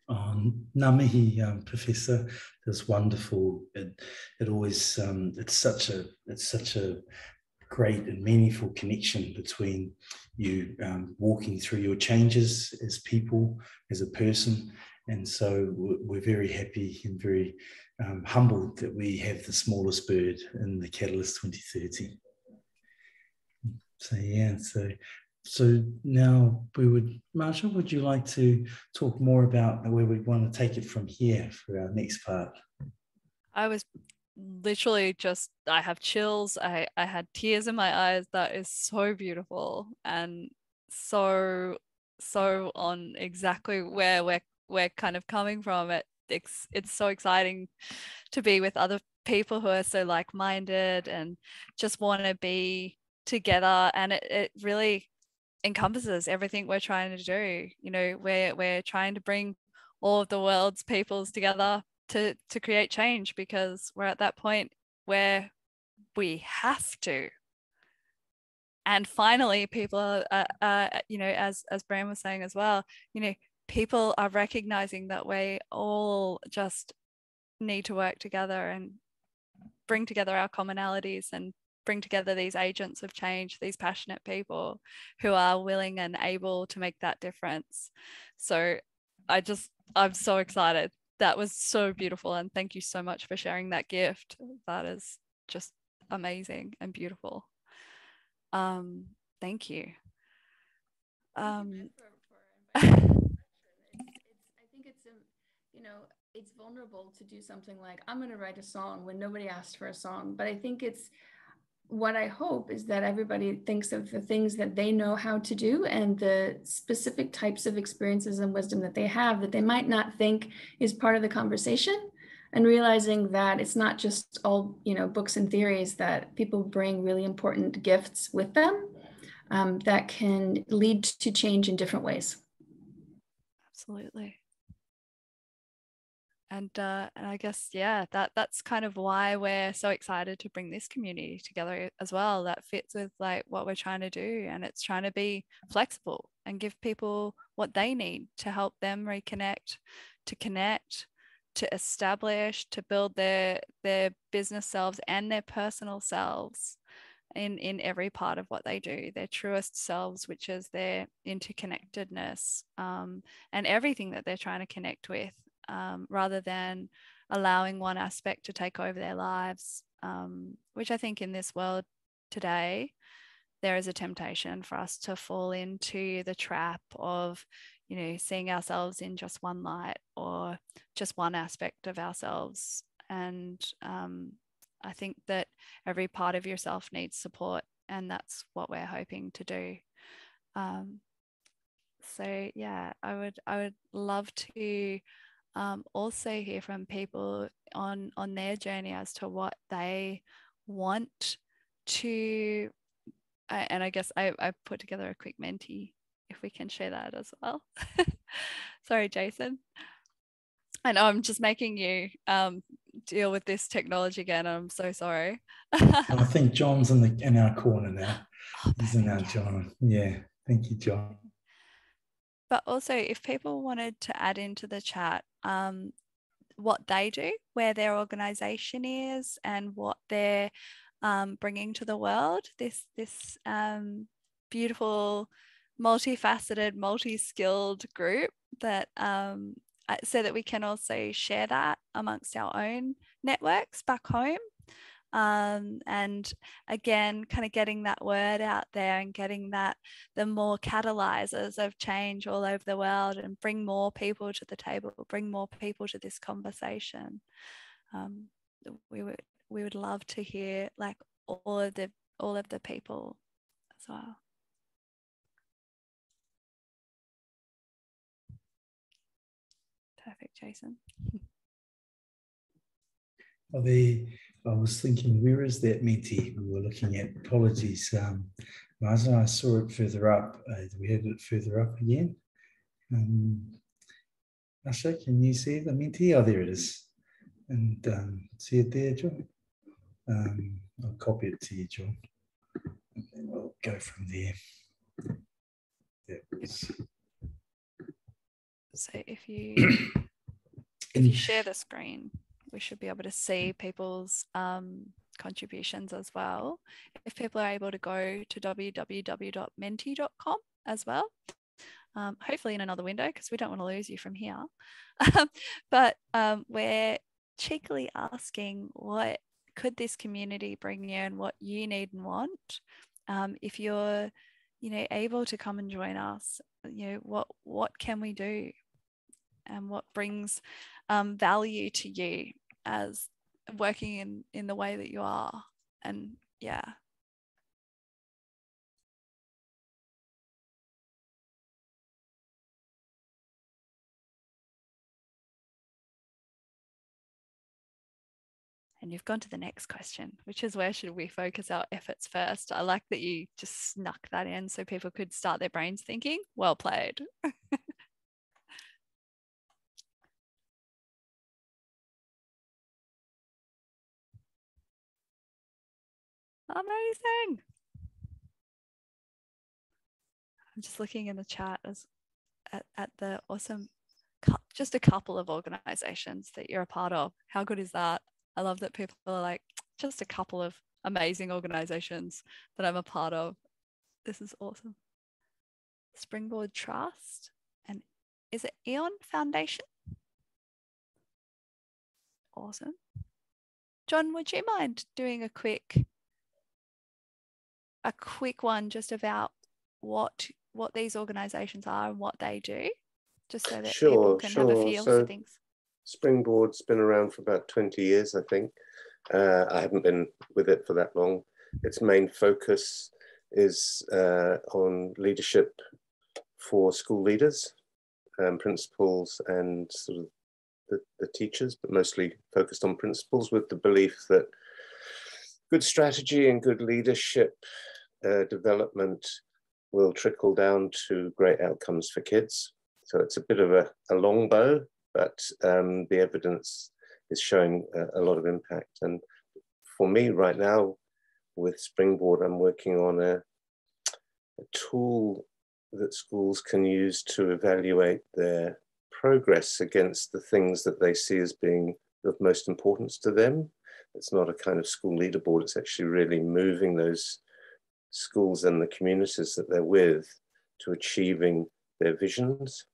Ngā mihi, um, Professor, that's wonderful. It, it always, um, it's such a, it's such a great and meaningful connection between you um, walking through your changes as people, as a person. And so we're we're very happy and very um, humbled that we have the smallest bird in the Catalyst 2030. So yeah, so so now we would, Marsha, would you like to talk more about where we want to take it from here for our next part? I was literally just I have chills. I I had tears in my eyes. That is so beautiful and so so on exactly where we're we're kind of coming from. It it's it's so exciting to be with other people who are so like-minded and just want to be together and it, it really encompasses everything we're trying to do you know we're we're trying to bring all of the world's peoples together to to create change because we're at that point where we have to. And finally people are uh, uh, you know as as Bram was saying as well you know people are recognizing that we all just need to work together and bring together our commonalities and bring together these agents of change, these passionate people who are willing and able to make that difference. So I just, I'm so excited. That was so beautiful. And thank you so much for sharing that gift. That is just amazing and beautiful. Um, thank you. Um, I think it's, um, you know, it's vulnerable to do something like I'm going to write a song when nobody asked for a song. But I think it's what I hope is that everybody thinks of the things that they know how to do and the specific types of experiences and wisdom that they have that they might not think is part of the conversation and realizing that it's not just all you know books and theories that people bring really important gifts with them um, that can lead to change in different ways. Absolutely and uh, and I guess yeah, that that's kind of why we're so excited to bring this community together as well. That fits with like what we're trying to do, and it's trying to be flexible and give people what they need to help them reconnect, to connect, to establish, to build their their business selves and their personal selves in in every part of what they do their truest selves which is their interconnectedness um, and everything that they're trying to connect with um, rather than allowing one aspect to take over their lives, um, which I think in this world today, there is a temptation for us to fall into the trap of, you know, seeing ourselves in just one light or just one aspect of ourselves. And um, I think that every part of yourself needs support, and that's what we're hoping to do. Um, so yeah, I would I would love to um, also hear from people on on their journey as to what they want to and I guess I, I put together a quick Menti if we can share that as well. Sorry, Jason. I know I'm just making you um, deal with this technology again. I'm so sorry. I think John's in the in our corner now. Oh, He's in our John. Yeah. Thank you, John. But also, if people wanted to add into the chat um, what they do, where their organization is, and what they're um, bringing to the world, this this um, beautiful, multifaceted, multi-skilled group that um, so that we can also share that amongst our own networks back home um, and again kind of getting that word out there and getting that the more catalyzers of change all over the world and bring more people to the table bring more people to this conversation. Um, we would we would love to hear like all of the all of the people as well. Perfect jason. Well, the I was thinking, where is that Menti we were looking at? Apologies. Um, I saw it further up. Uh, we had it further up again. Um, Asha, can you see the Menti? Oh, there it is. And um, see it there, John? Um, I'll copy it to you, John. And then we'll go from there. So if you if you share the screen we should be able to see people's um, contributions as well. If people are able to go to www.menti.com as well, um, hopefully in another window because we don't want to lose you from here. but um, we're cheekily asking what could this community bring you and what you need and want. Um, if you're, you know, able to come and join us, you know, what what can we do, and what brings um, value to you as working in in the way that you are and yeah And you've gone to the next question, which is where should we focus our efforts first? I like that you just snuck that in so people could start their brains thinking. Well played. Amazing. I'm just looking in the chat as at, at the awesome just a couple of organizations that you're a part of. How good is that? I love that people are like just a couple of amazing organizations that I'm a part of. This is awesome. Springboard Trust and is it Eon Foundation? Awesome. John, would you mind doing a quick a quick one just about what what these organizations are and what they do, just so that sure, people can sure. have a feel so for things. Springboard's been around for about 20 years, I think. Uh, I haven't been with it for that long. Its main focus is uh, on leadership for school leaders, um, principals, and sort of the, the teachers, but mostly focused on principals with the belief that good strategy and good leadership uh, development will trickle down to great outcomes for kids. So it's a bit of a, a long bow, but um, the evidence is showing a, a, lot of impact. And for me right now with Springboard, I'm working on a, a tool that schools can use to evaluate their progress against the things that they see as being of most importance to them. It's not a kind of school leaderboard, it's actually really moving those schools and the communities that they're with to achieving their visions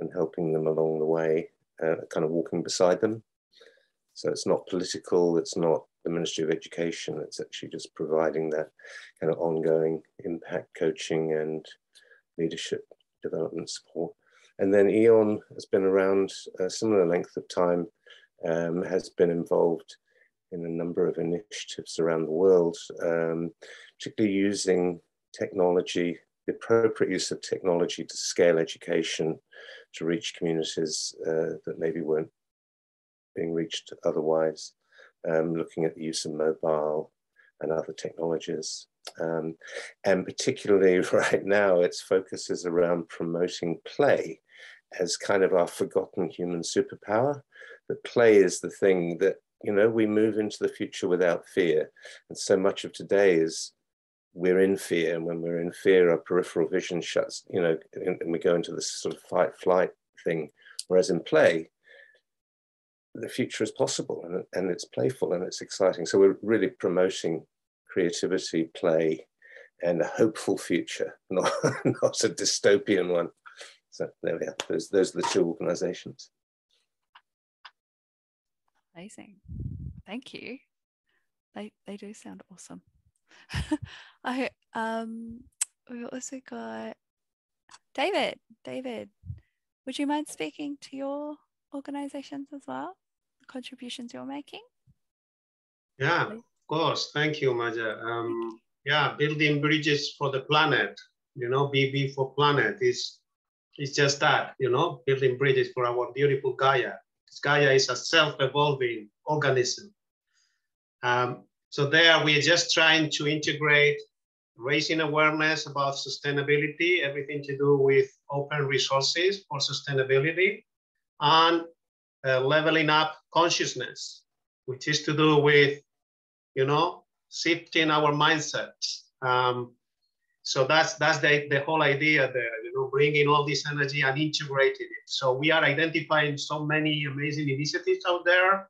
and helping them along the way, uh, kind of walking beside them. So it's not political, it's not the Ministry of Education, it's actually just providing that kind of ongoing impact coaching and leadership development support. And then Eon has been around a similar length of time, um, has been involved in a number of initiatives around the world, um, particularly using technology, the appropriate use of technology to scale education to reach communities uh, that maybe weren't being reached otherwise, um, looking at the use of mobile and other technologies. Um, and particularly right now, its focus is around promoting play as kind of our forgotten human superpower. That play is the thing that, you know, we move into the future without fear. And so much of today is we're in fear. And when we're in fear, our peripheral vision shuts, you know, and we go into this sort of fight flight thing. Whereas in play, the future is possible and, and it's playful and it's exciting. So we're really promoting creativity, play, and a hopeful future, not, not a dystopian one. So there we are. Those, those are the two organizations. Amazing. Thank you. They, they do sound awesome. I um we also got David. David, would you mind speaking to your organizations as well? The contributions you're making? Yeah, of course. Thank you, Maja. Um, yeah, building bridges for the planet. You know, BB for planet is it's just that. You know, building bridges for our beautiful Gaia. Gaia is a self-evolving organism. Um, so there we're just trying to integrate raising awareness about sustainability, everything to do with open resources for sustainability, and uh, leveling up consciousness, which is to do with, you know, shifting our mindsets. Um, so that's that's the, the whole idea there, you know, bringing all this energy and integrating it. So we are identifying so many amazing initiatives out there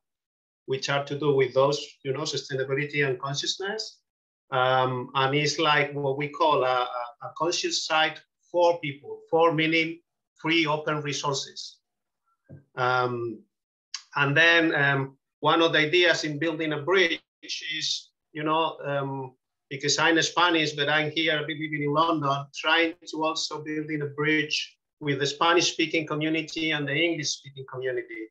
which are to do with those, you know, sustainability and consciousness. Um, and it's like what we call a, a conscious site for people, for meaning free open resources. Um, and then um, one of the ideas in building a bridge is, you know, um, because I'm Spanish, but I'm here living in London, trying to also building a bridge with the Spanish speaking community and the English speaking community.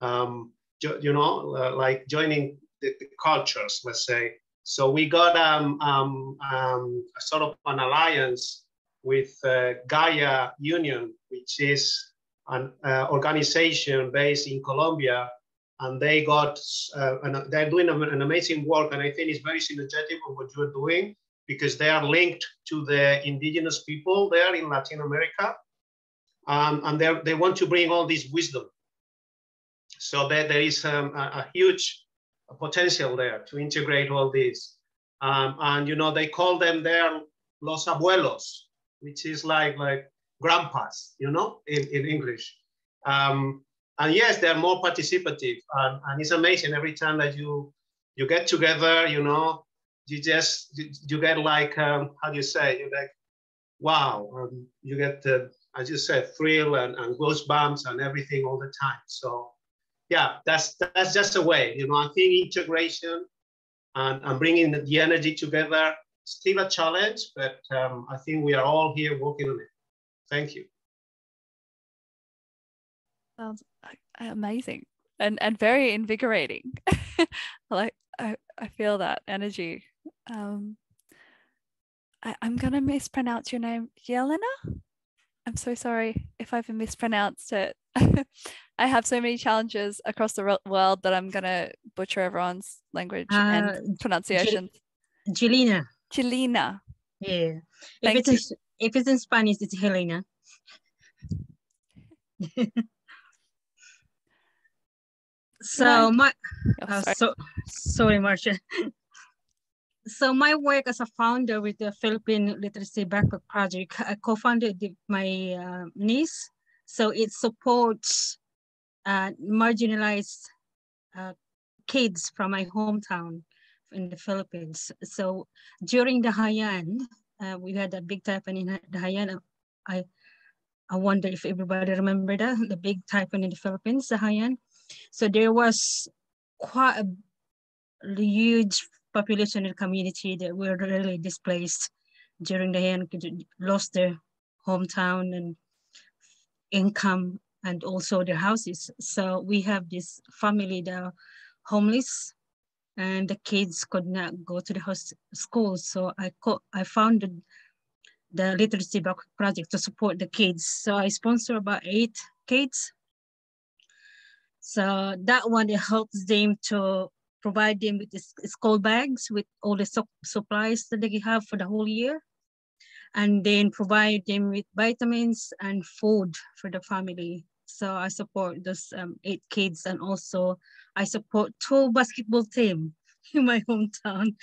Um, you know, uh, like joining the, the, cultures, let's say. So we got um, um, um, a sort of an alliance with uh, Gaia Union, which is an uh, organization based in Colombia, and they got uh, an, they're doing an amazing work, and I think it's very synergetic with what you're doing because they are linked to the indigenous people there in Latin America, um, and they they want to bring all this wisdom so there, there is um, a, a, huge potential there to integrate all these. Um, and you know, they call them their los abuelos, which is like like grandpas, you know, in, in English. Um, and yes, they're more participative, and, and it's amazing every time that you you get together, you know, you just you, you get like um, how do you say? You like, wow, um, you get the as you said, thrill and, and goosebumps and everything all the time. So yeah, that's that's just a way. You know, I think integration and, and bringing the energy together still a challenge, but um, I think we are all here working on it. Thank you. Sounds amazing and and very invigorating. like I, I feel that energy. Um, I, I'm gonna mispronounce your name, Yelena. I'm so sorry if I've mispronounced it. I have so many challenges across the world that I'm gonna butcher everyone's language uh, and pronunciation. Jelena. Jelena. Yeah. If it's, in, if it's in Spanish, it's Helena. So my, oh, uh, sorry. so sorry, Marcia. so my work as a founder with the Philippine Literacy Backpack Project, I co-founded my uh, niece. So it supports uh, marginalized uh, kids from my hometown in the Philippines. So during the Haiyan, uh, we had a big typhoon in the Haiyan. I I wonder if everybody remember that the big typhoon in the Philippines, the Haiyan. So there was quite a huge population in the community that were really displaced during the Haiyan, lost their hometown and income and also their houses. So we have this family that are homeless and the kids could not go to the host school. So I co- I founded the literacy project to support the kids. So I sponsor about eight kids. So that one it helps them to provide them with school bags with all the su- supplies that they have for the whole year, and then provide them with vitamins and food for the family. So I support those um, eight kids and also I support two basketball team in my hometown.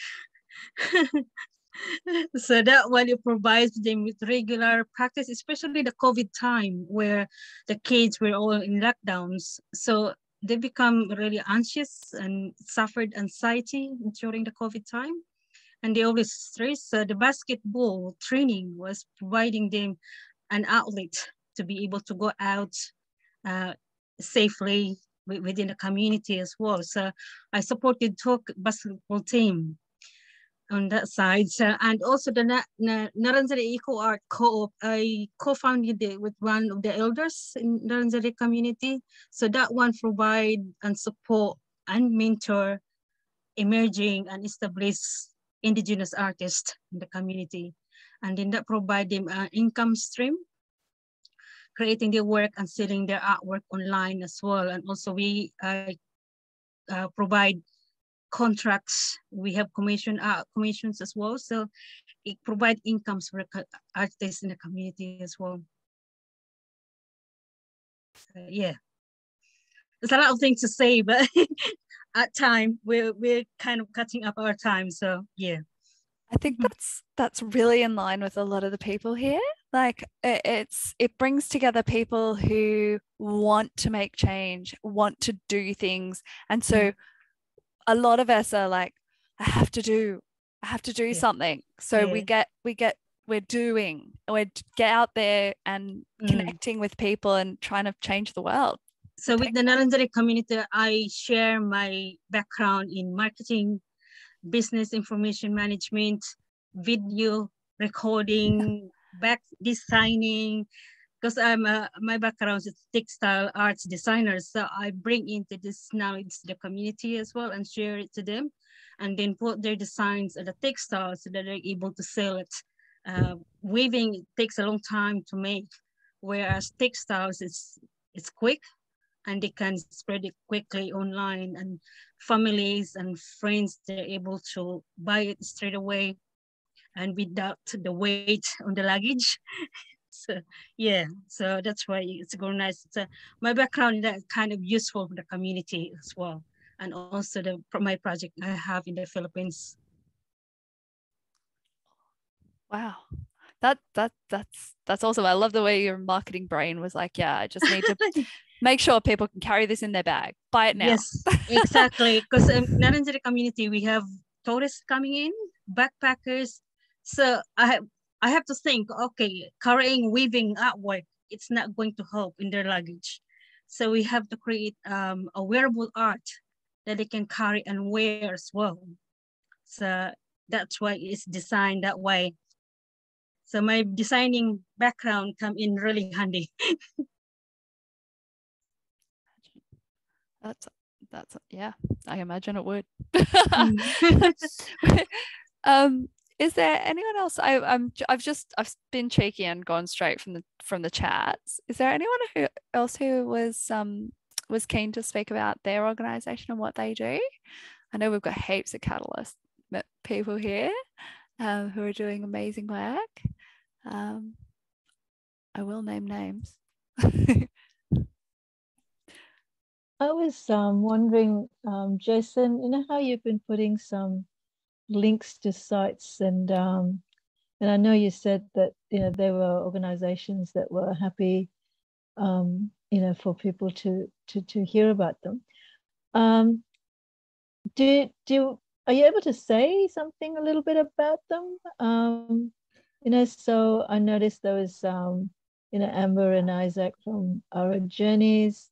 so that one it provides them with regular practice, especially the COVID time where the kids were all in lockdowns. So they become really anxious and suffered anxiety during the COVID time. And they always stress. So the basketball training was providing them an outlet to be able to go out uh, safely within the community as well. So I supported Talk basketball team on that side. So, and also the Na Ngarrindjeri Eco Art Co-op, I co-founded it with one of the elders in Ngarrindjeri community. So that one provide and support and mentor emerging and established indigenous artists in the community. And then that provide them an income stream creating their work and selling their artwork online as well. And also we uh, uh, provide contracts. We have commission uh, commissions as well. So it provide incomes for artists in the community as well. So, yeah, there's a lot of things to say, but at time we're we're kind of cutting up our time. So yeah. I think mm. that's that's really in line with a lot of the people here. Like it, it's it brings together people who want to make change, want to do things, and so mm. a lot of us are like, I have to do, I have to do yeah. something. So yeah. we get we get we're doing, we get out there and mm. connecting with people and trying to change the world. So with the Ngarrindjeri community, I share my background in marketing, business information management, video recording, back designing, because I'm a, my background is textile arts designer. So I bring into this knowledge to the community as well and share it to them and then put their designs at the textiles so that they're able to sell it. Uh, weaving takes a long time to make, whereas textiles is it's quick and they can spread it quickly online and families and friends they're able to buy it straight away and without the weight on the luggage. So yeah so that's why it's nice. So my background that kind of useful for the community as well and also the my project i have in the philippines. Wow that that that's that's awesome i love the way your marketing brain was like yeah i just need to make sure people can carry this in their bag. Buy it now. Yes, exactly. Because in Ngarrindjeri community, we have tourists coming in, backpackers. So I have I have to think, okay, carrying weaving artwork, it's not going to help in their luggage. So we have to create um, a wearable art that they can carry and wear as well. So that's why it's designed that way. So my designing background come in really handy. That's that's yeah, I imagine it would. Mm. um, is there anyone else? I, I'm I've just I've been cheeky and gone straight from the from the chats. Is there anyone who else who was um was keen to speak about their organization and what they do? I know we've got heaps of catalyst people here um, who are doing amazing work. Um, I will name names. I was um, wondering, um, Jason, you know how you've been putting some links to sites and um, and I know you said that you know there were organizations that were happy um, you know for people to to to hear about them. Um, do do are you able to say something a little bit about them? Um, you know, so I noticed there was um, you know Amber and Isaac from Our Journeys.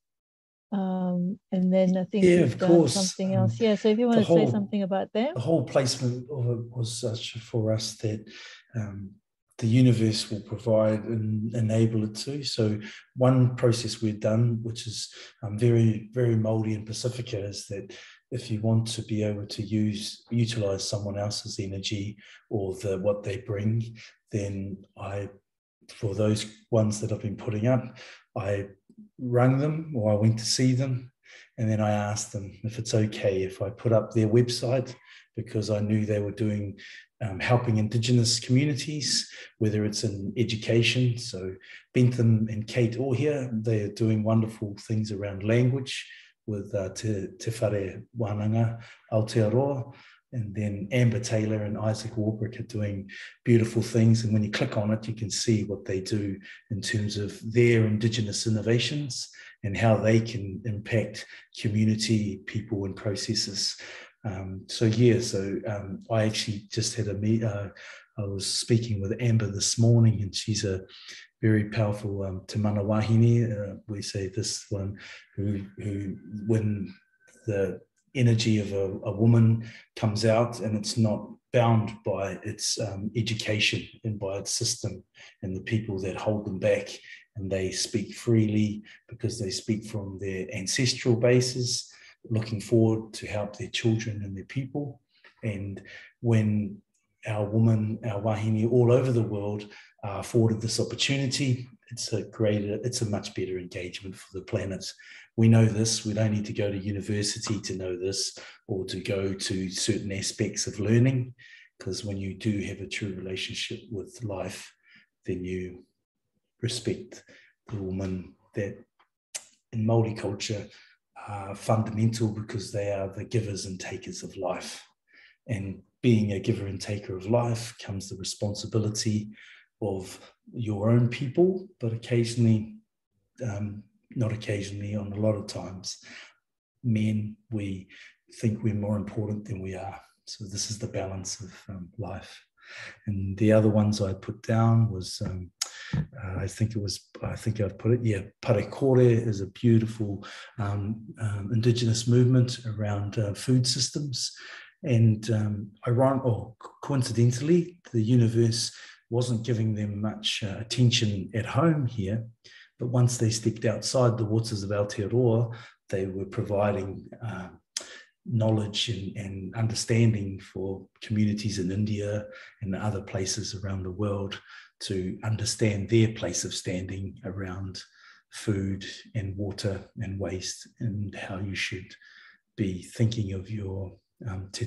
Um, and then I think yeah, of course. something else. Um, yeah, so if you want to whole, say something about them, the whole placement of it was such for us that um, the universe will provide and enable it to. So one process we've done, which is um, very very moldy in Pacifica, is that if you want to be able to use utilize someone else's energy or the what they bring, then I for those ones that I've been putting up, I rang them or I went to see them. And then I asked them if it's okay if I put up their website because I knew they were doing um, helping Indigenous communities, whether it's in education. So Bentham and Kate all here, they are doing wonderful things around language with uh, Te, Te Whare Wānanga Aotearoa. And then Amber Taylor and Isaac Warbrick are doing beautiful things. And when you click on it, you can see what they do in terms of their Indigenous innovations and how they can impact community, people, and processes. Um, so, yeah, so um, I actually just had a meet. Uh, I was speaking with Amber this morning, and she's a very powerful um, Te Mana Wahine. Uh, we say this one who, who when the energy of a, a woman comes out and it's not bound by its um, education and by its system and the people that hold them back and they speak freely because they speak from their ancestral bases looking forward to help their children and their people and when our women our wahine all over the world are afforded this opportunity it's a greater it's a much better engagement for the planet we know this. We don't need to go to university to know this or to go to certain aspects of learning, because when you do have a true relationship with life, then you respect the woman that in Māori culture are fundamental because they are the givers and takers of life. And being a giver and taker of life comes the responsibility of your own people, but occasionally um, not occasionally, on a lot of times, men, we think we're more important than we are. So this is the balance of um, life. And the other ones I put down was, um, uh, I think it was, I think I've put it, yeah, Parekore is a beautiful um, um, indigenous movement around uh, food systems. And um, iron- or coincidentally, the universe wasn't giving them much uh, attention at home here. But once they stepped outside the waters of Aotearoa, they were providing uh, knowledge and, and, understanding for communities in India and other places around the world to understand their place of standing around food and water and waste and how you should be thinking of your um, te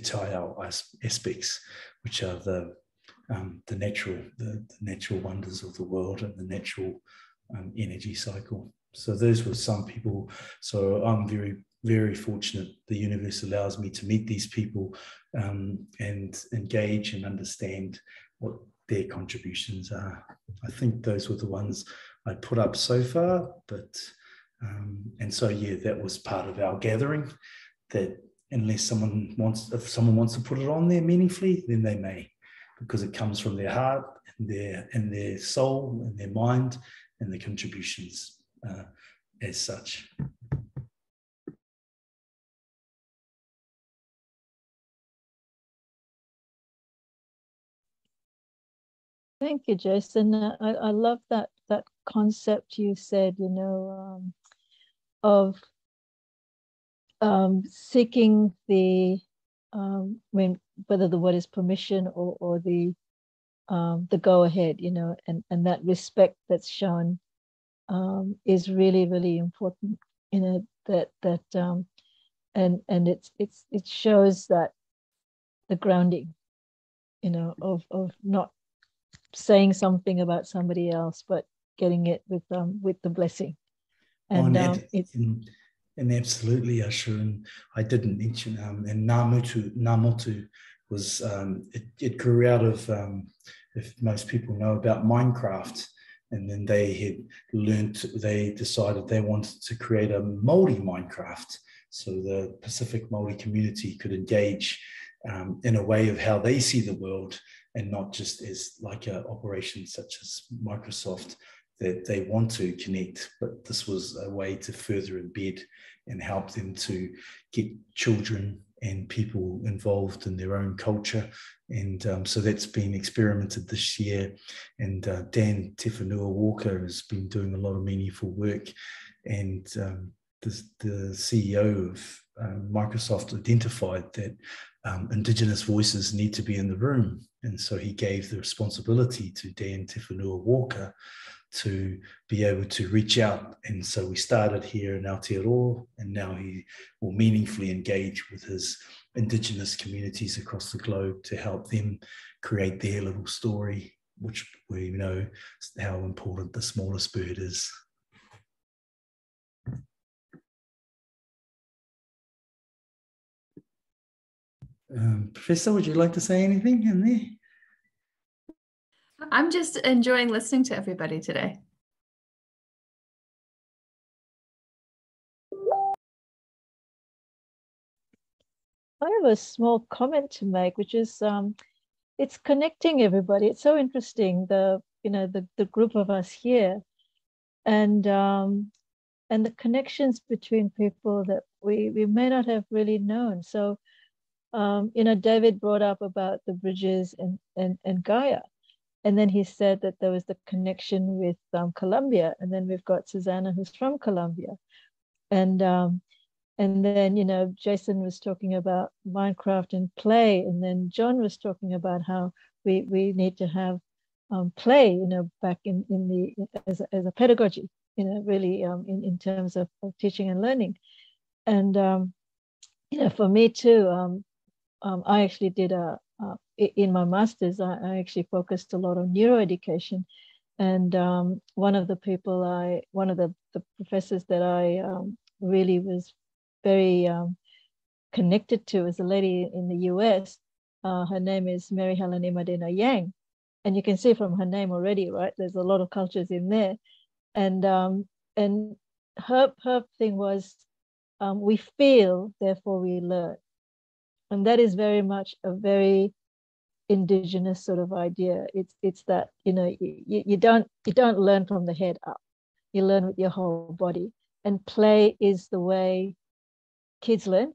aspects, which are the um, the natural the, the natural wonders of the world and the natural um, energy cycle. So those were some people. So I'm very, very fortunate. The universe allows me to meet these people um, and engage and understand what their contributions are. I think those were the ones I put up so far. But um, and so yeah, that was part of our gathering. That unless someone wants, if someone wants to put it on there meaningfully, then they may, because it comes from their heart and their and their soul and their mind and the contributions uh, as such. Thank you, Jason. I, I love that that concept you said, you know, um, of um, seeking the, um, when whether the word is permission or, or the um, the go ahead, you know, and, and that respect that's shown um, is really, really important, you know, that, that, um, and, and it's, it's, it shows that the grounding, you know, of, of not saying something about somebody else, but getting it with, um, with the blessing. And, um, it's, and, absolutely. And I didn't mention, um, and Namutu, Ngā Motu was, um, it, it, grew out of, um, if most people know about Minecraft, and then they had learned, they decided they wanted to create a Māori Minecraft. So the Pacific Māori community could engage um, in a way of how they see the world and not just as like an operation such as Microsoft that they want to connect, but this was a way to further embed and help them to get children and people involved in their own culture. And um, so that's been experimented this year. And uh, Dan Te Whenua Walker has been doing a lot of meaningful work. And um, the, the, CEO of um, Microsoft identified that um, Indigenous voices need to be in the room. And so he gave the responsibility to Dan Te Whenua Walker to be able to reach out. And so we started here in Aotearoa, and now he will meaningfully engage with his Indigenous communities across the globe to help them create their little story, which we know how important the smallest bird is. Um, Professor, would you like to say anything in there? I'm just enjoying listening to everybody today. I have a small comment to make, which is um, it's connecting everybody. It's so interesting, the you know the, the group of us here, and um, and the connections between people that we we may not have really known. So, um, you know, David brought up about the bridges and and and Gaia, and then he said that there was the connection with um, Colombia, and then we've got Susanna who's from Colombia, and um, and then you know Jason was talking about Minecraft and play, and then John was talking about how we we need to have um, play, you know, back in in the as a, as a pedagogy, you know, really um, in in terms of, of teaching and learning, and um, you know, for me too, um, I actually did a, in my master's, I, I, actually focused a lot on neuroeducation. And um, one of the people I, one of the, the professors that I um, really was very um, connected to is a lady in the US. Uh, her name is Mary Helen Immordino-Yang. And you can see from her name already, right? There's a lot of cultures in there. And, um, and her, her thing was um, we feel, therefore we learn and that is very much a very indigenous sort of idea. It's it's that you know you, you don't you don't learn from the head up. You learn with your whole body. And play is the way kids learn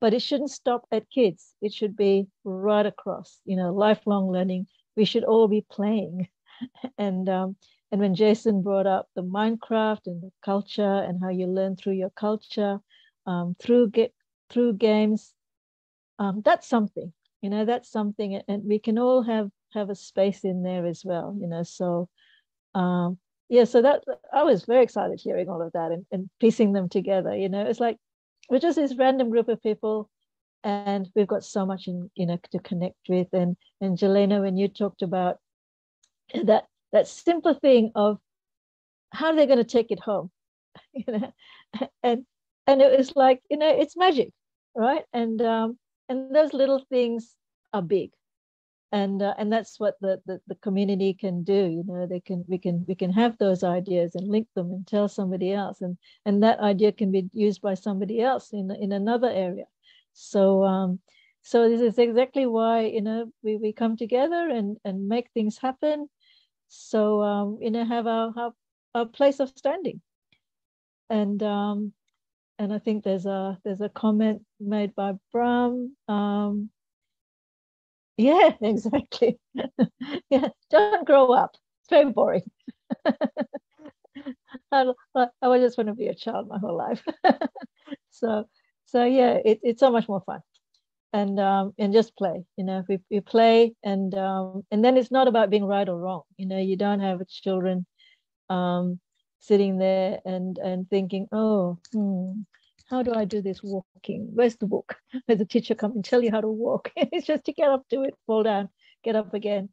but it shouldn't stop at kids. It should be right across you know lifelong learning. We should all be playing. And um, and when jason brought up the minecraft and the culture and how you learn through your culture um, through get through games um, that's something you know that's something and we can all have have a space in there as well you know so um yeah so that i was very excited hearing all of that and, and piecing them together you know it's like we're just this random group of people and we've got so much in you know to connect with. And and Jelena, when you talked about that that simple thing of how are they going to take it home? You know and and it was like you know it's magic right? And um and those little things are big. And uh, and that's what the, the the community can do you know they can we can we can have those ideas and link them and tell somebody else. And and that idea can be used by somebody else in in another area. So um so this is exactly why you know we, we come together and and make things happen. So um you know have our a place of standing. And um and I think there's a there's a comment made by Bram. Um, yeah, exactly. yeah, don't grow up. It's very boring. I, I just want to be a child my whole life. so so yeah, it, it's so much more fun. And um, and just play, you know, we, we play and um, and then it's not about being right or wrong. You know, you don't have children um, sitting there and and thinking, oh, hmm, how do I do this walking? Where's the book? Where's the teacher come and tell you how to walk? it's just to get up, do it, fall down, get up again.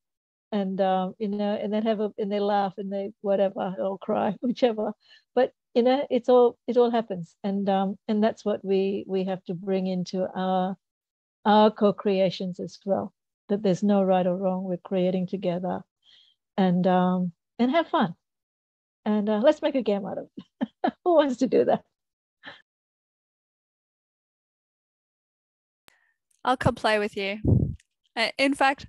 and um, you know, and then have a and they laugh and they whatever or cry, whichever. But you know, it's all it all happens, and um, and that's what we we have to bring into our our co-creations as well. That there's no right or wrong. We're creating together, and um, and have fun, and uh, let's make a game out of it. Who wants to do that? I'll come play with you. In fact,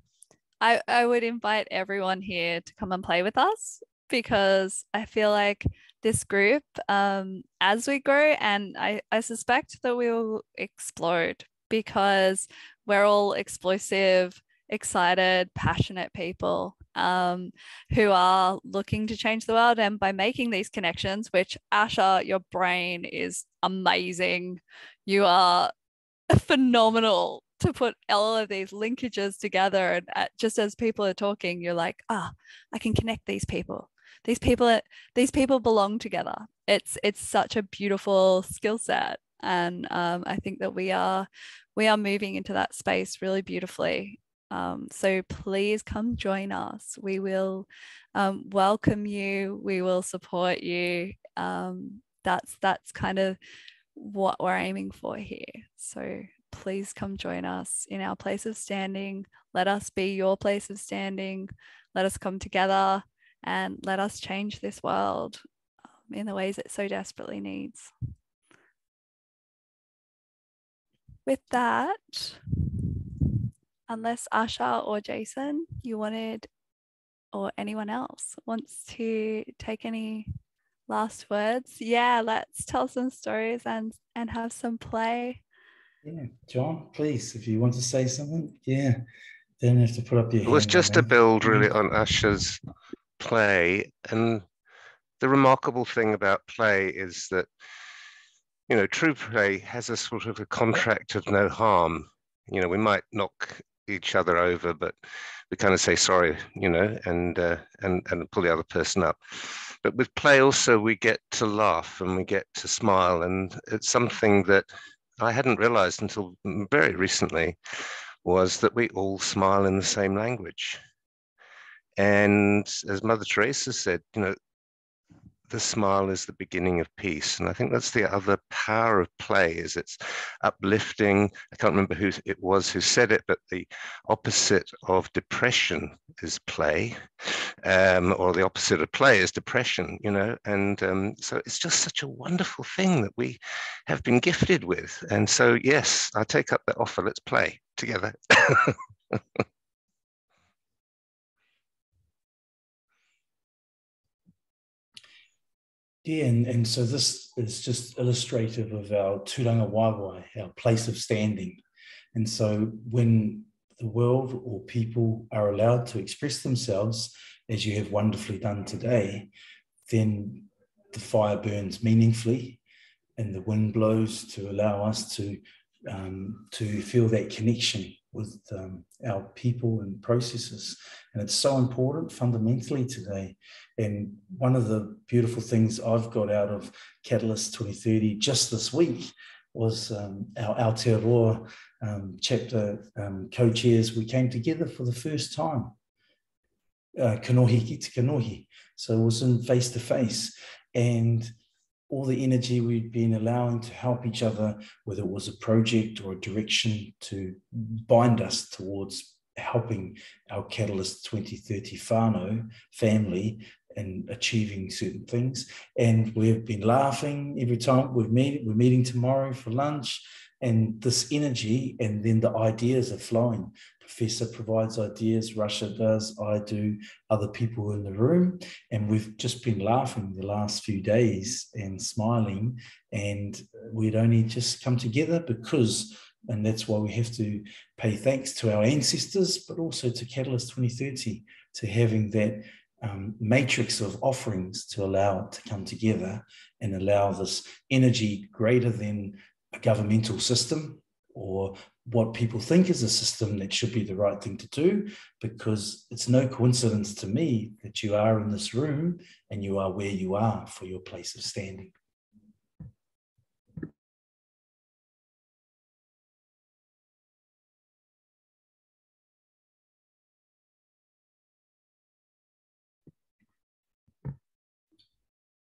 I, I would invite everyone here to come and play with us because I feel like this group, um, as we grow, and I, I suspect that we will explode because we're all explosive, excited, passionate people um, who are looking to change the world. And by making these connections, which Asha, your brain is amazing. You are phenomenal to put all of these linkages together and uh, just as people are talking you're like ah oh, i can connect these people these people these people belong together it's it's such a beautiful skill set and um, i think that we are we are moving into that space really beautifully um, so please come join us we will um, welcome you we will support you um, that's that's kind of what we're aiming for here so please come join us in our place of standing. Let us be your place of standing. Let us come together and let us change this world um, in the ways it so desperately needs. With that, unless Asha or Jason, you wanted, or anyone else wants to take any last words, yeah, let's tell some stories and and have some play. Yeah, John, please, if you want to say something, yeah, then have to put up your. It was just to build really on Asha's play, and the remarkable thing about play is that you know true play has a sort of a contract of no harm. You know, we might knock each other over, but we kind of say sorry, you know, and uh, and and pull the other person up. But with play also we get to laugh and we get to smile, and it's something that I hadn't realized until very recently was that we all smile in the same language. And as Mother Teresa said, you know, the smile is the beginning of peace. And I think that's the other power of play is it's uplifting. I can't remember who it was who said it, but the opposite of depression is play, um, or the opposite of play is depression, you know. And um, so it's just such a wonderful thing that we have been gifted with. And so, yes, I take up the offer. Let's play together. Yeah, and, and so this is just illustrative of our Tūrangawaewae, our place of standing. And so when the world or people are allowed to express themselves, as you have wonderfully done today, then the fire burns meaningfully and the wind blows to allow us to um, to feel that connection with um, our people and processes. And it's so important fundamentally today. And one of the beautiful things I've got out of Catalyst 2030 just this week was um, our Aotearoa um, chapter um, co-chairs. We came together for the first time. Uh, kanohi kanohi. So it was in face to face. And all the energy we'd been allowing to help each other, whether it was a project or a direction to bind us towards helping our Catalyst 2030 whānau family and achieving certain things. And we've been laughing every time we've met. We're meeting tomorrow for lunch, and this energy and then the ideas are flowing. Professor provides ideas, Russia does, I do, other people in the room. And we've just been laughing the last few days and smiling. And we'd only just come together because, and that's why we have to pay thanks to our ancestors, but also to Catalyst 2030, to having that um, matrix of offerings to allow it to come together and allow this energy greater than a governmental system or what people think is a system that should be the right thing to do, because it's no coincidence to me that you are in this room and you are where you are for your place of standing.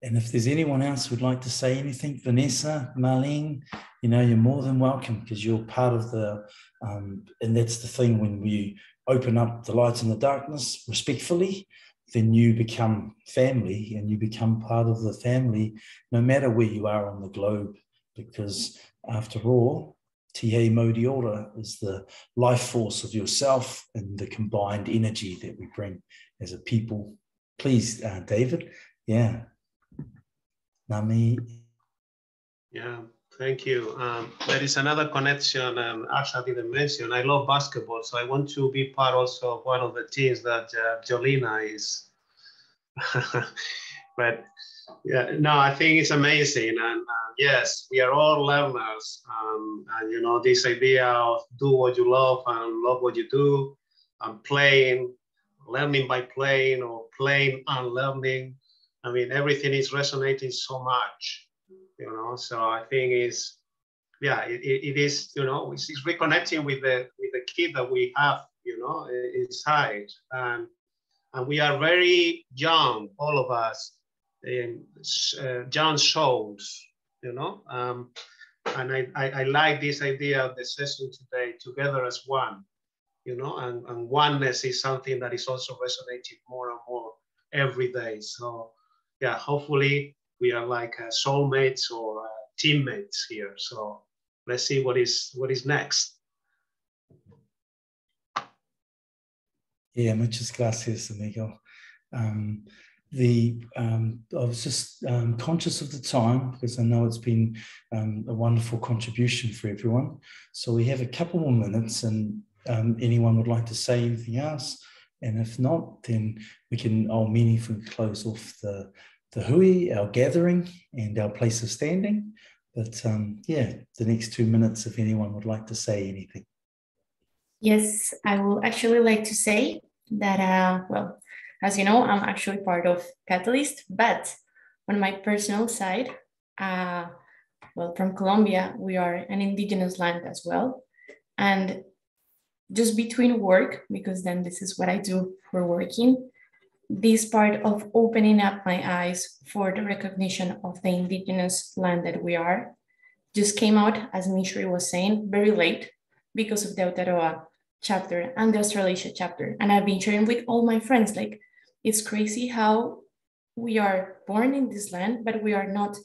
And if there's anyone else who'd like to say anything, Vanessa, Marlene, you know, you're more than welcome because you're part of the, um, and that's the thing when we open up the lights and the darkness respectfully, then you become family and you become part of the family no matter where you are on the globe. Because after all, Te Mauri Ora is the life force of yourself and the combined energy that we bring as a people. Please, uh, David. Yeah. Nami. Yeah, thank you. Um, there is another connection um, Asha didn't mention. I love basketball, so I want to be part also of one of the teams that uh, Jolina is. but yeah, no, I think it's amazing. And uh, yes, we are all learners. Um, and you know, this idea of do what you love and love what you do, and playing, learning by playing, or playing and learning. I mean, everything is resonating so much, you know. So I think is, yeah, it, it is, you know, it's, it's reconnecting with the with the kid that we have, you know, inside, and and we are very young, all of us, in uh, young souls, you know. Um, and I, I, I like this idea of the session today, together as one, you know, and, and oneness is something that is also resonating more and more every day. So yeah, hopefully we are like uh, soulmates or uh, teammates here. So let's see what is what is next. Yeah, muchas gracias, amigo. Um, the um, I was just um, conscious of the time because I know it's been um, a wonderful contribution for everyone. So we have a couple more minutes, and um, anyone would like to say anything else, and if not, then we can all meaningfully close off the the hui, our gathering, and our place of standing. But um, yeah, the next two minutes, if anyone would like to say anything. Yes, I will actually like to say that, uh, well, as you know, I'm actually part of Catalyst, but on my personal side, uh, well, from Colombia, we are an indigenous land as well. And just between work, because then this is what I do for working, this part of opening up my eyes for the recognition of the indigenous land that we are just came out, as Mishri was saying, very late because of the Aotearoa chapter and the Australasia chapter. And I've been sharing with all my friends, like, it's crazy how we are born in this land, but we are not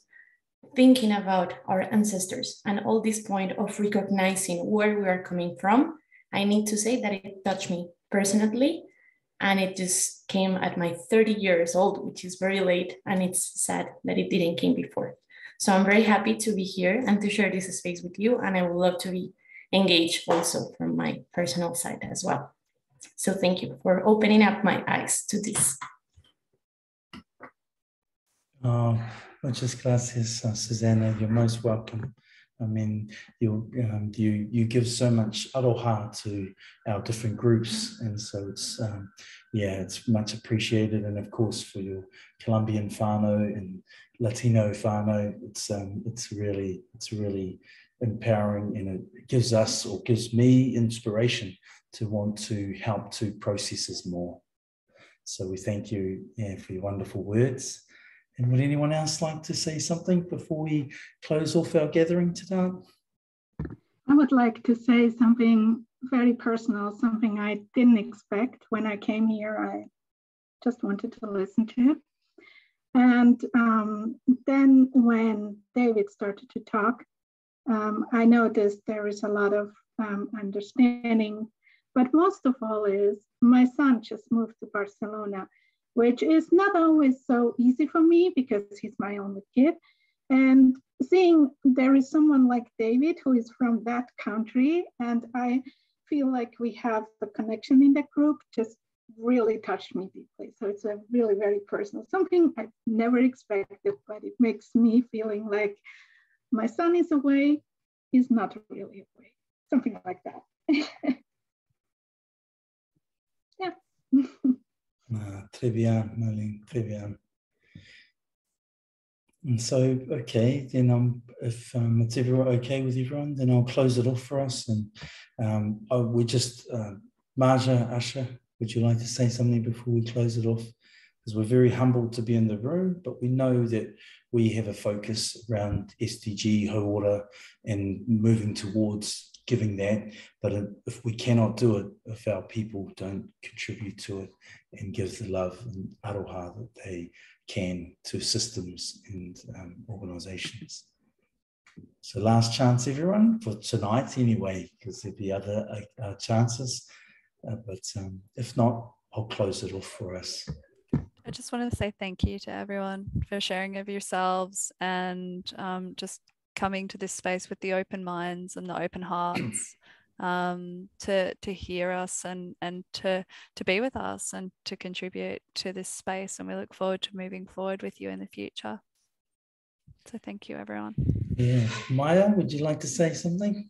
thinking about our ancestors and all this point of recognizing where we are coming from. I need to say that it touched me personally and it just came at my 30 years old which is very late and it's sad that it didn't came before. So i'm very happy to be here and to share this space with you and i would love to be engaged also from my personal side as well. So thank you for opening up my eyes to this. Oh muchas gracias susanna you're most welcome I mean, you um, you you give so much aroha to our different groups, and so it's um, yeah, it's much appreciated. And of course, for your Colombian whānau and Latino whānau, it's um, it's really it's really empowering, and it gives us or gives me inspiration to want to help to processes more. So we thank you yeah, for your wonderful words. And would anyone else like to say something before we close off our gathering today? I would like to say something very personal, something I didn't expect when I came here. I just wanted to listen to. And um, then when David started to talk, um, I noticed there is a lot of um, understanding, but most of all is my son just moved to Barcelona which is not always so easy for me because he's my only kid. And seeing there is someone like David who is from that country, and I feel like we have the connection in the group just really touched me deeply. So it's a really very personal, something I never expected, but it makes me feeling like my son is away, he's not really away, something like that. yeah. Uh, bien, Marlene, très bien. And so, okay, then if um, it's everyone okay with everyone, then I'll close it off for us. And um, we just, uh, Marja, Asha, would you like to say something before we close it off? because we're very humbled to be in the room, but we know that we have a focus around SDG, Hauora, and moving towards giving that. But if we cannot do it, if our people don't contribute to it and give the love and aroha that they can to systems and um, organizations. So last chance, everyone, for tonight anyway, because there'll be other uh, uh, chances. Uh, but um, if not, I'll close it off for us. I just wanted to say thank you to everyone for sharing of yourselves and um, just coming to this space with the open minds and the open hearts um, to to hear us and and to to be with us and to contribute to this space. And we look forward to moving forward with you in the future. So thank you, everyone. Yeah, Maya, would you like to say something?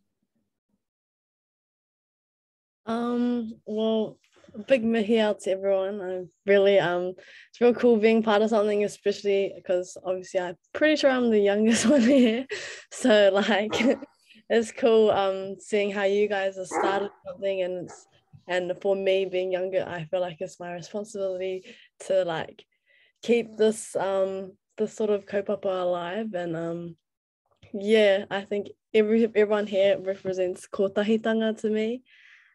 Um. Well, big mihi out to everyone. I really um it's real cool being part of something, especially because obviously I'm pretty sure I'm the youngest one here. So like it's cool um seeing how you guys have started something and it's and for me being younger, I feel like it's my responsibility to like keep this um this sort of kaupapa alive and um yeah, I think every everyone here represents kotahitanga to me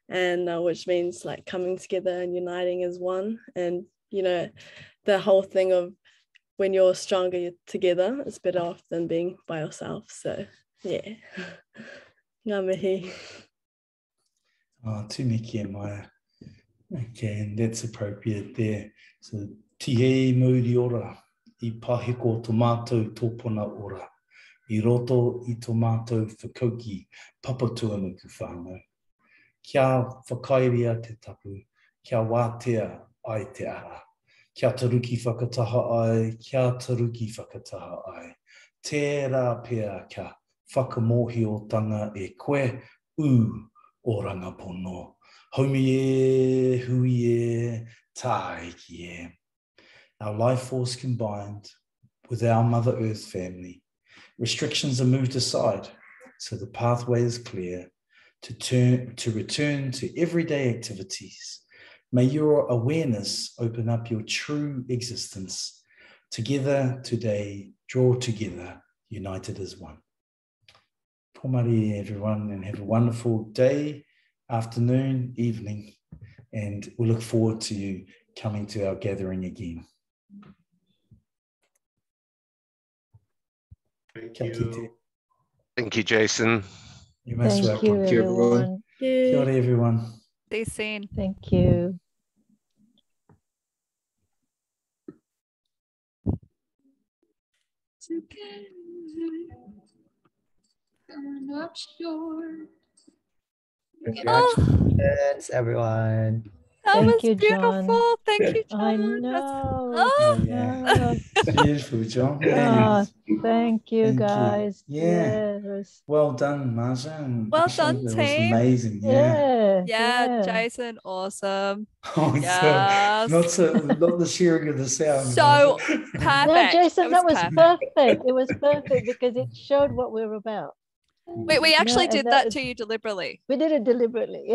and uh, which means like coming together and uniting as one. And you know the whole thing of when you're stronger you're together it's better off than being by yourself. So yeah. Ngā oh tūmiki e mai. Okay and that's appropriate there. So tihei mauri ora i pahiko tō mātou ora. I roto i tō mātou whakauki Papatūānuku whānau kia whakairia te tapu, kia wātea ai te ara. Kia taruki whakataha ai, kia taruki whakataha ai. Tērā pēr kia whakamohi o tanga e koe ū o rangapono. Haumi e, hui e, tāiki e. Our life force combined with our Mother Earth family. Restrictions are moved aside, so the pathway is clear to, turn, to return to everyday activities. May your awareness open up your true existence. Together today, draw together, united as one. Pomari, everyone, and have a wonderful day, afternoon, evening, and we look forward to you coming to our gathering again. Thank you. Thank you, Jason. You're most Thank welcome. you, Kia ora, everyone. Kia ora, everyone. Stay sane. Thank you. I'm not sure. Congratulations, everyone. That Thank was you, beautiful. John. Thank you, John. I John. know. Oh. Yeah. Beautiful, John. Ah, Thanks. thank you, Thank you. guys. Yeah. Yes. Well done, Marsha. and Well Ashley. done, That team. amazing. Yeah. Yeah. Yeah, yeah. Jason, awesome. Oh, so Yes. not, so, not the sharing of the sound. So perfect. No, Jason, that was perfect. perfect. It was perfect because it showed what we were about. We, we actually and did that that was- to you deliberately. We did it deliberately. Yeah.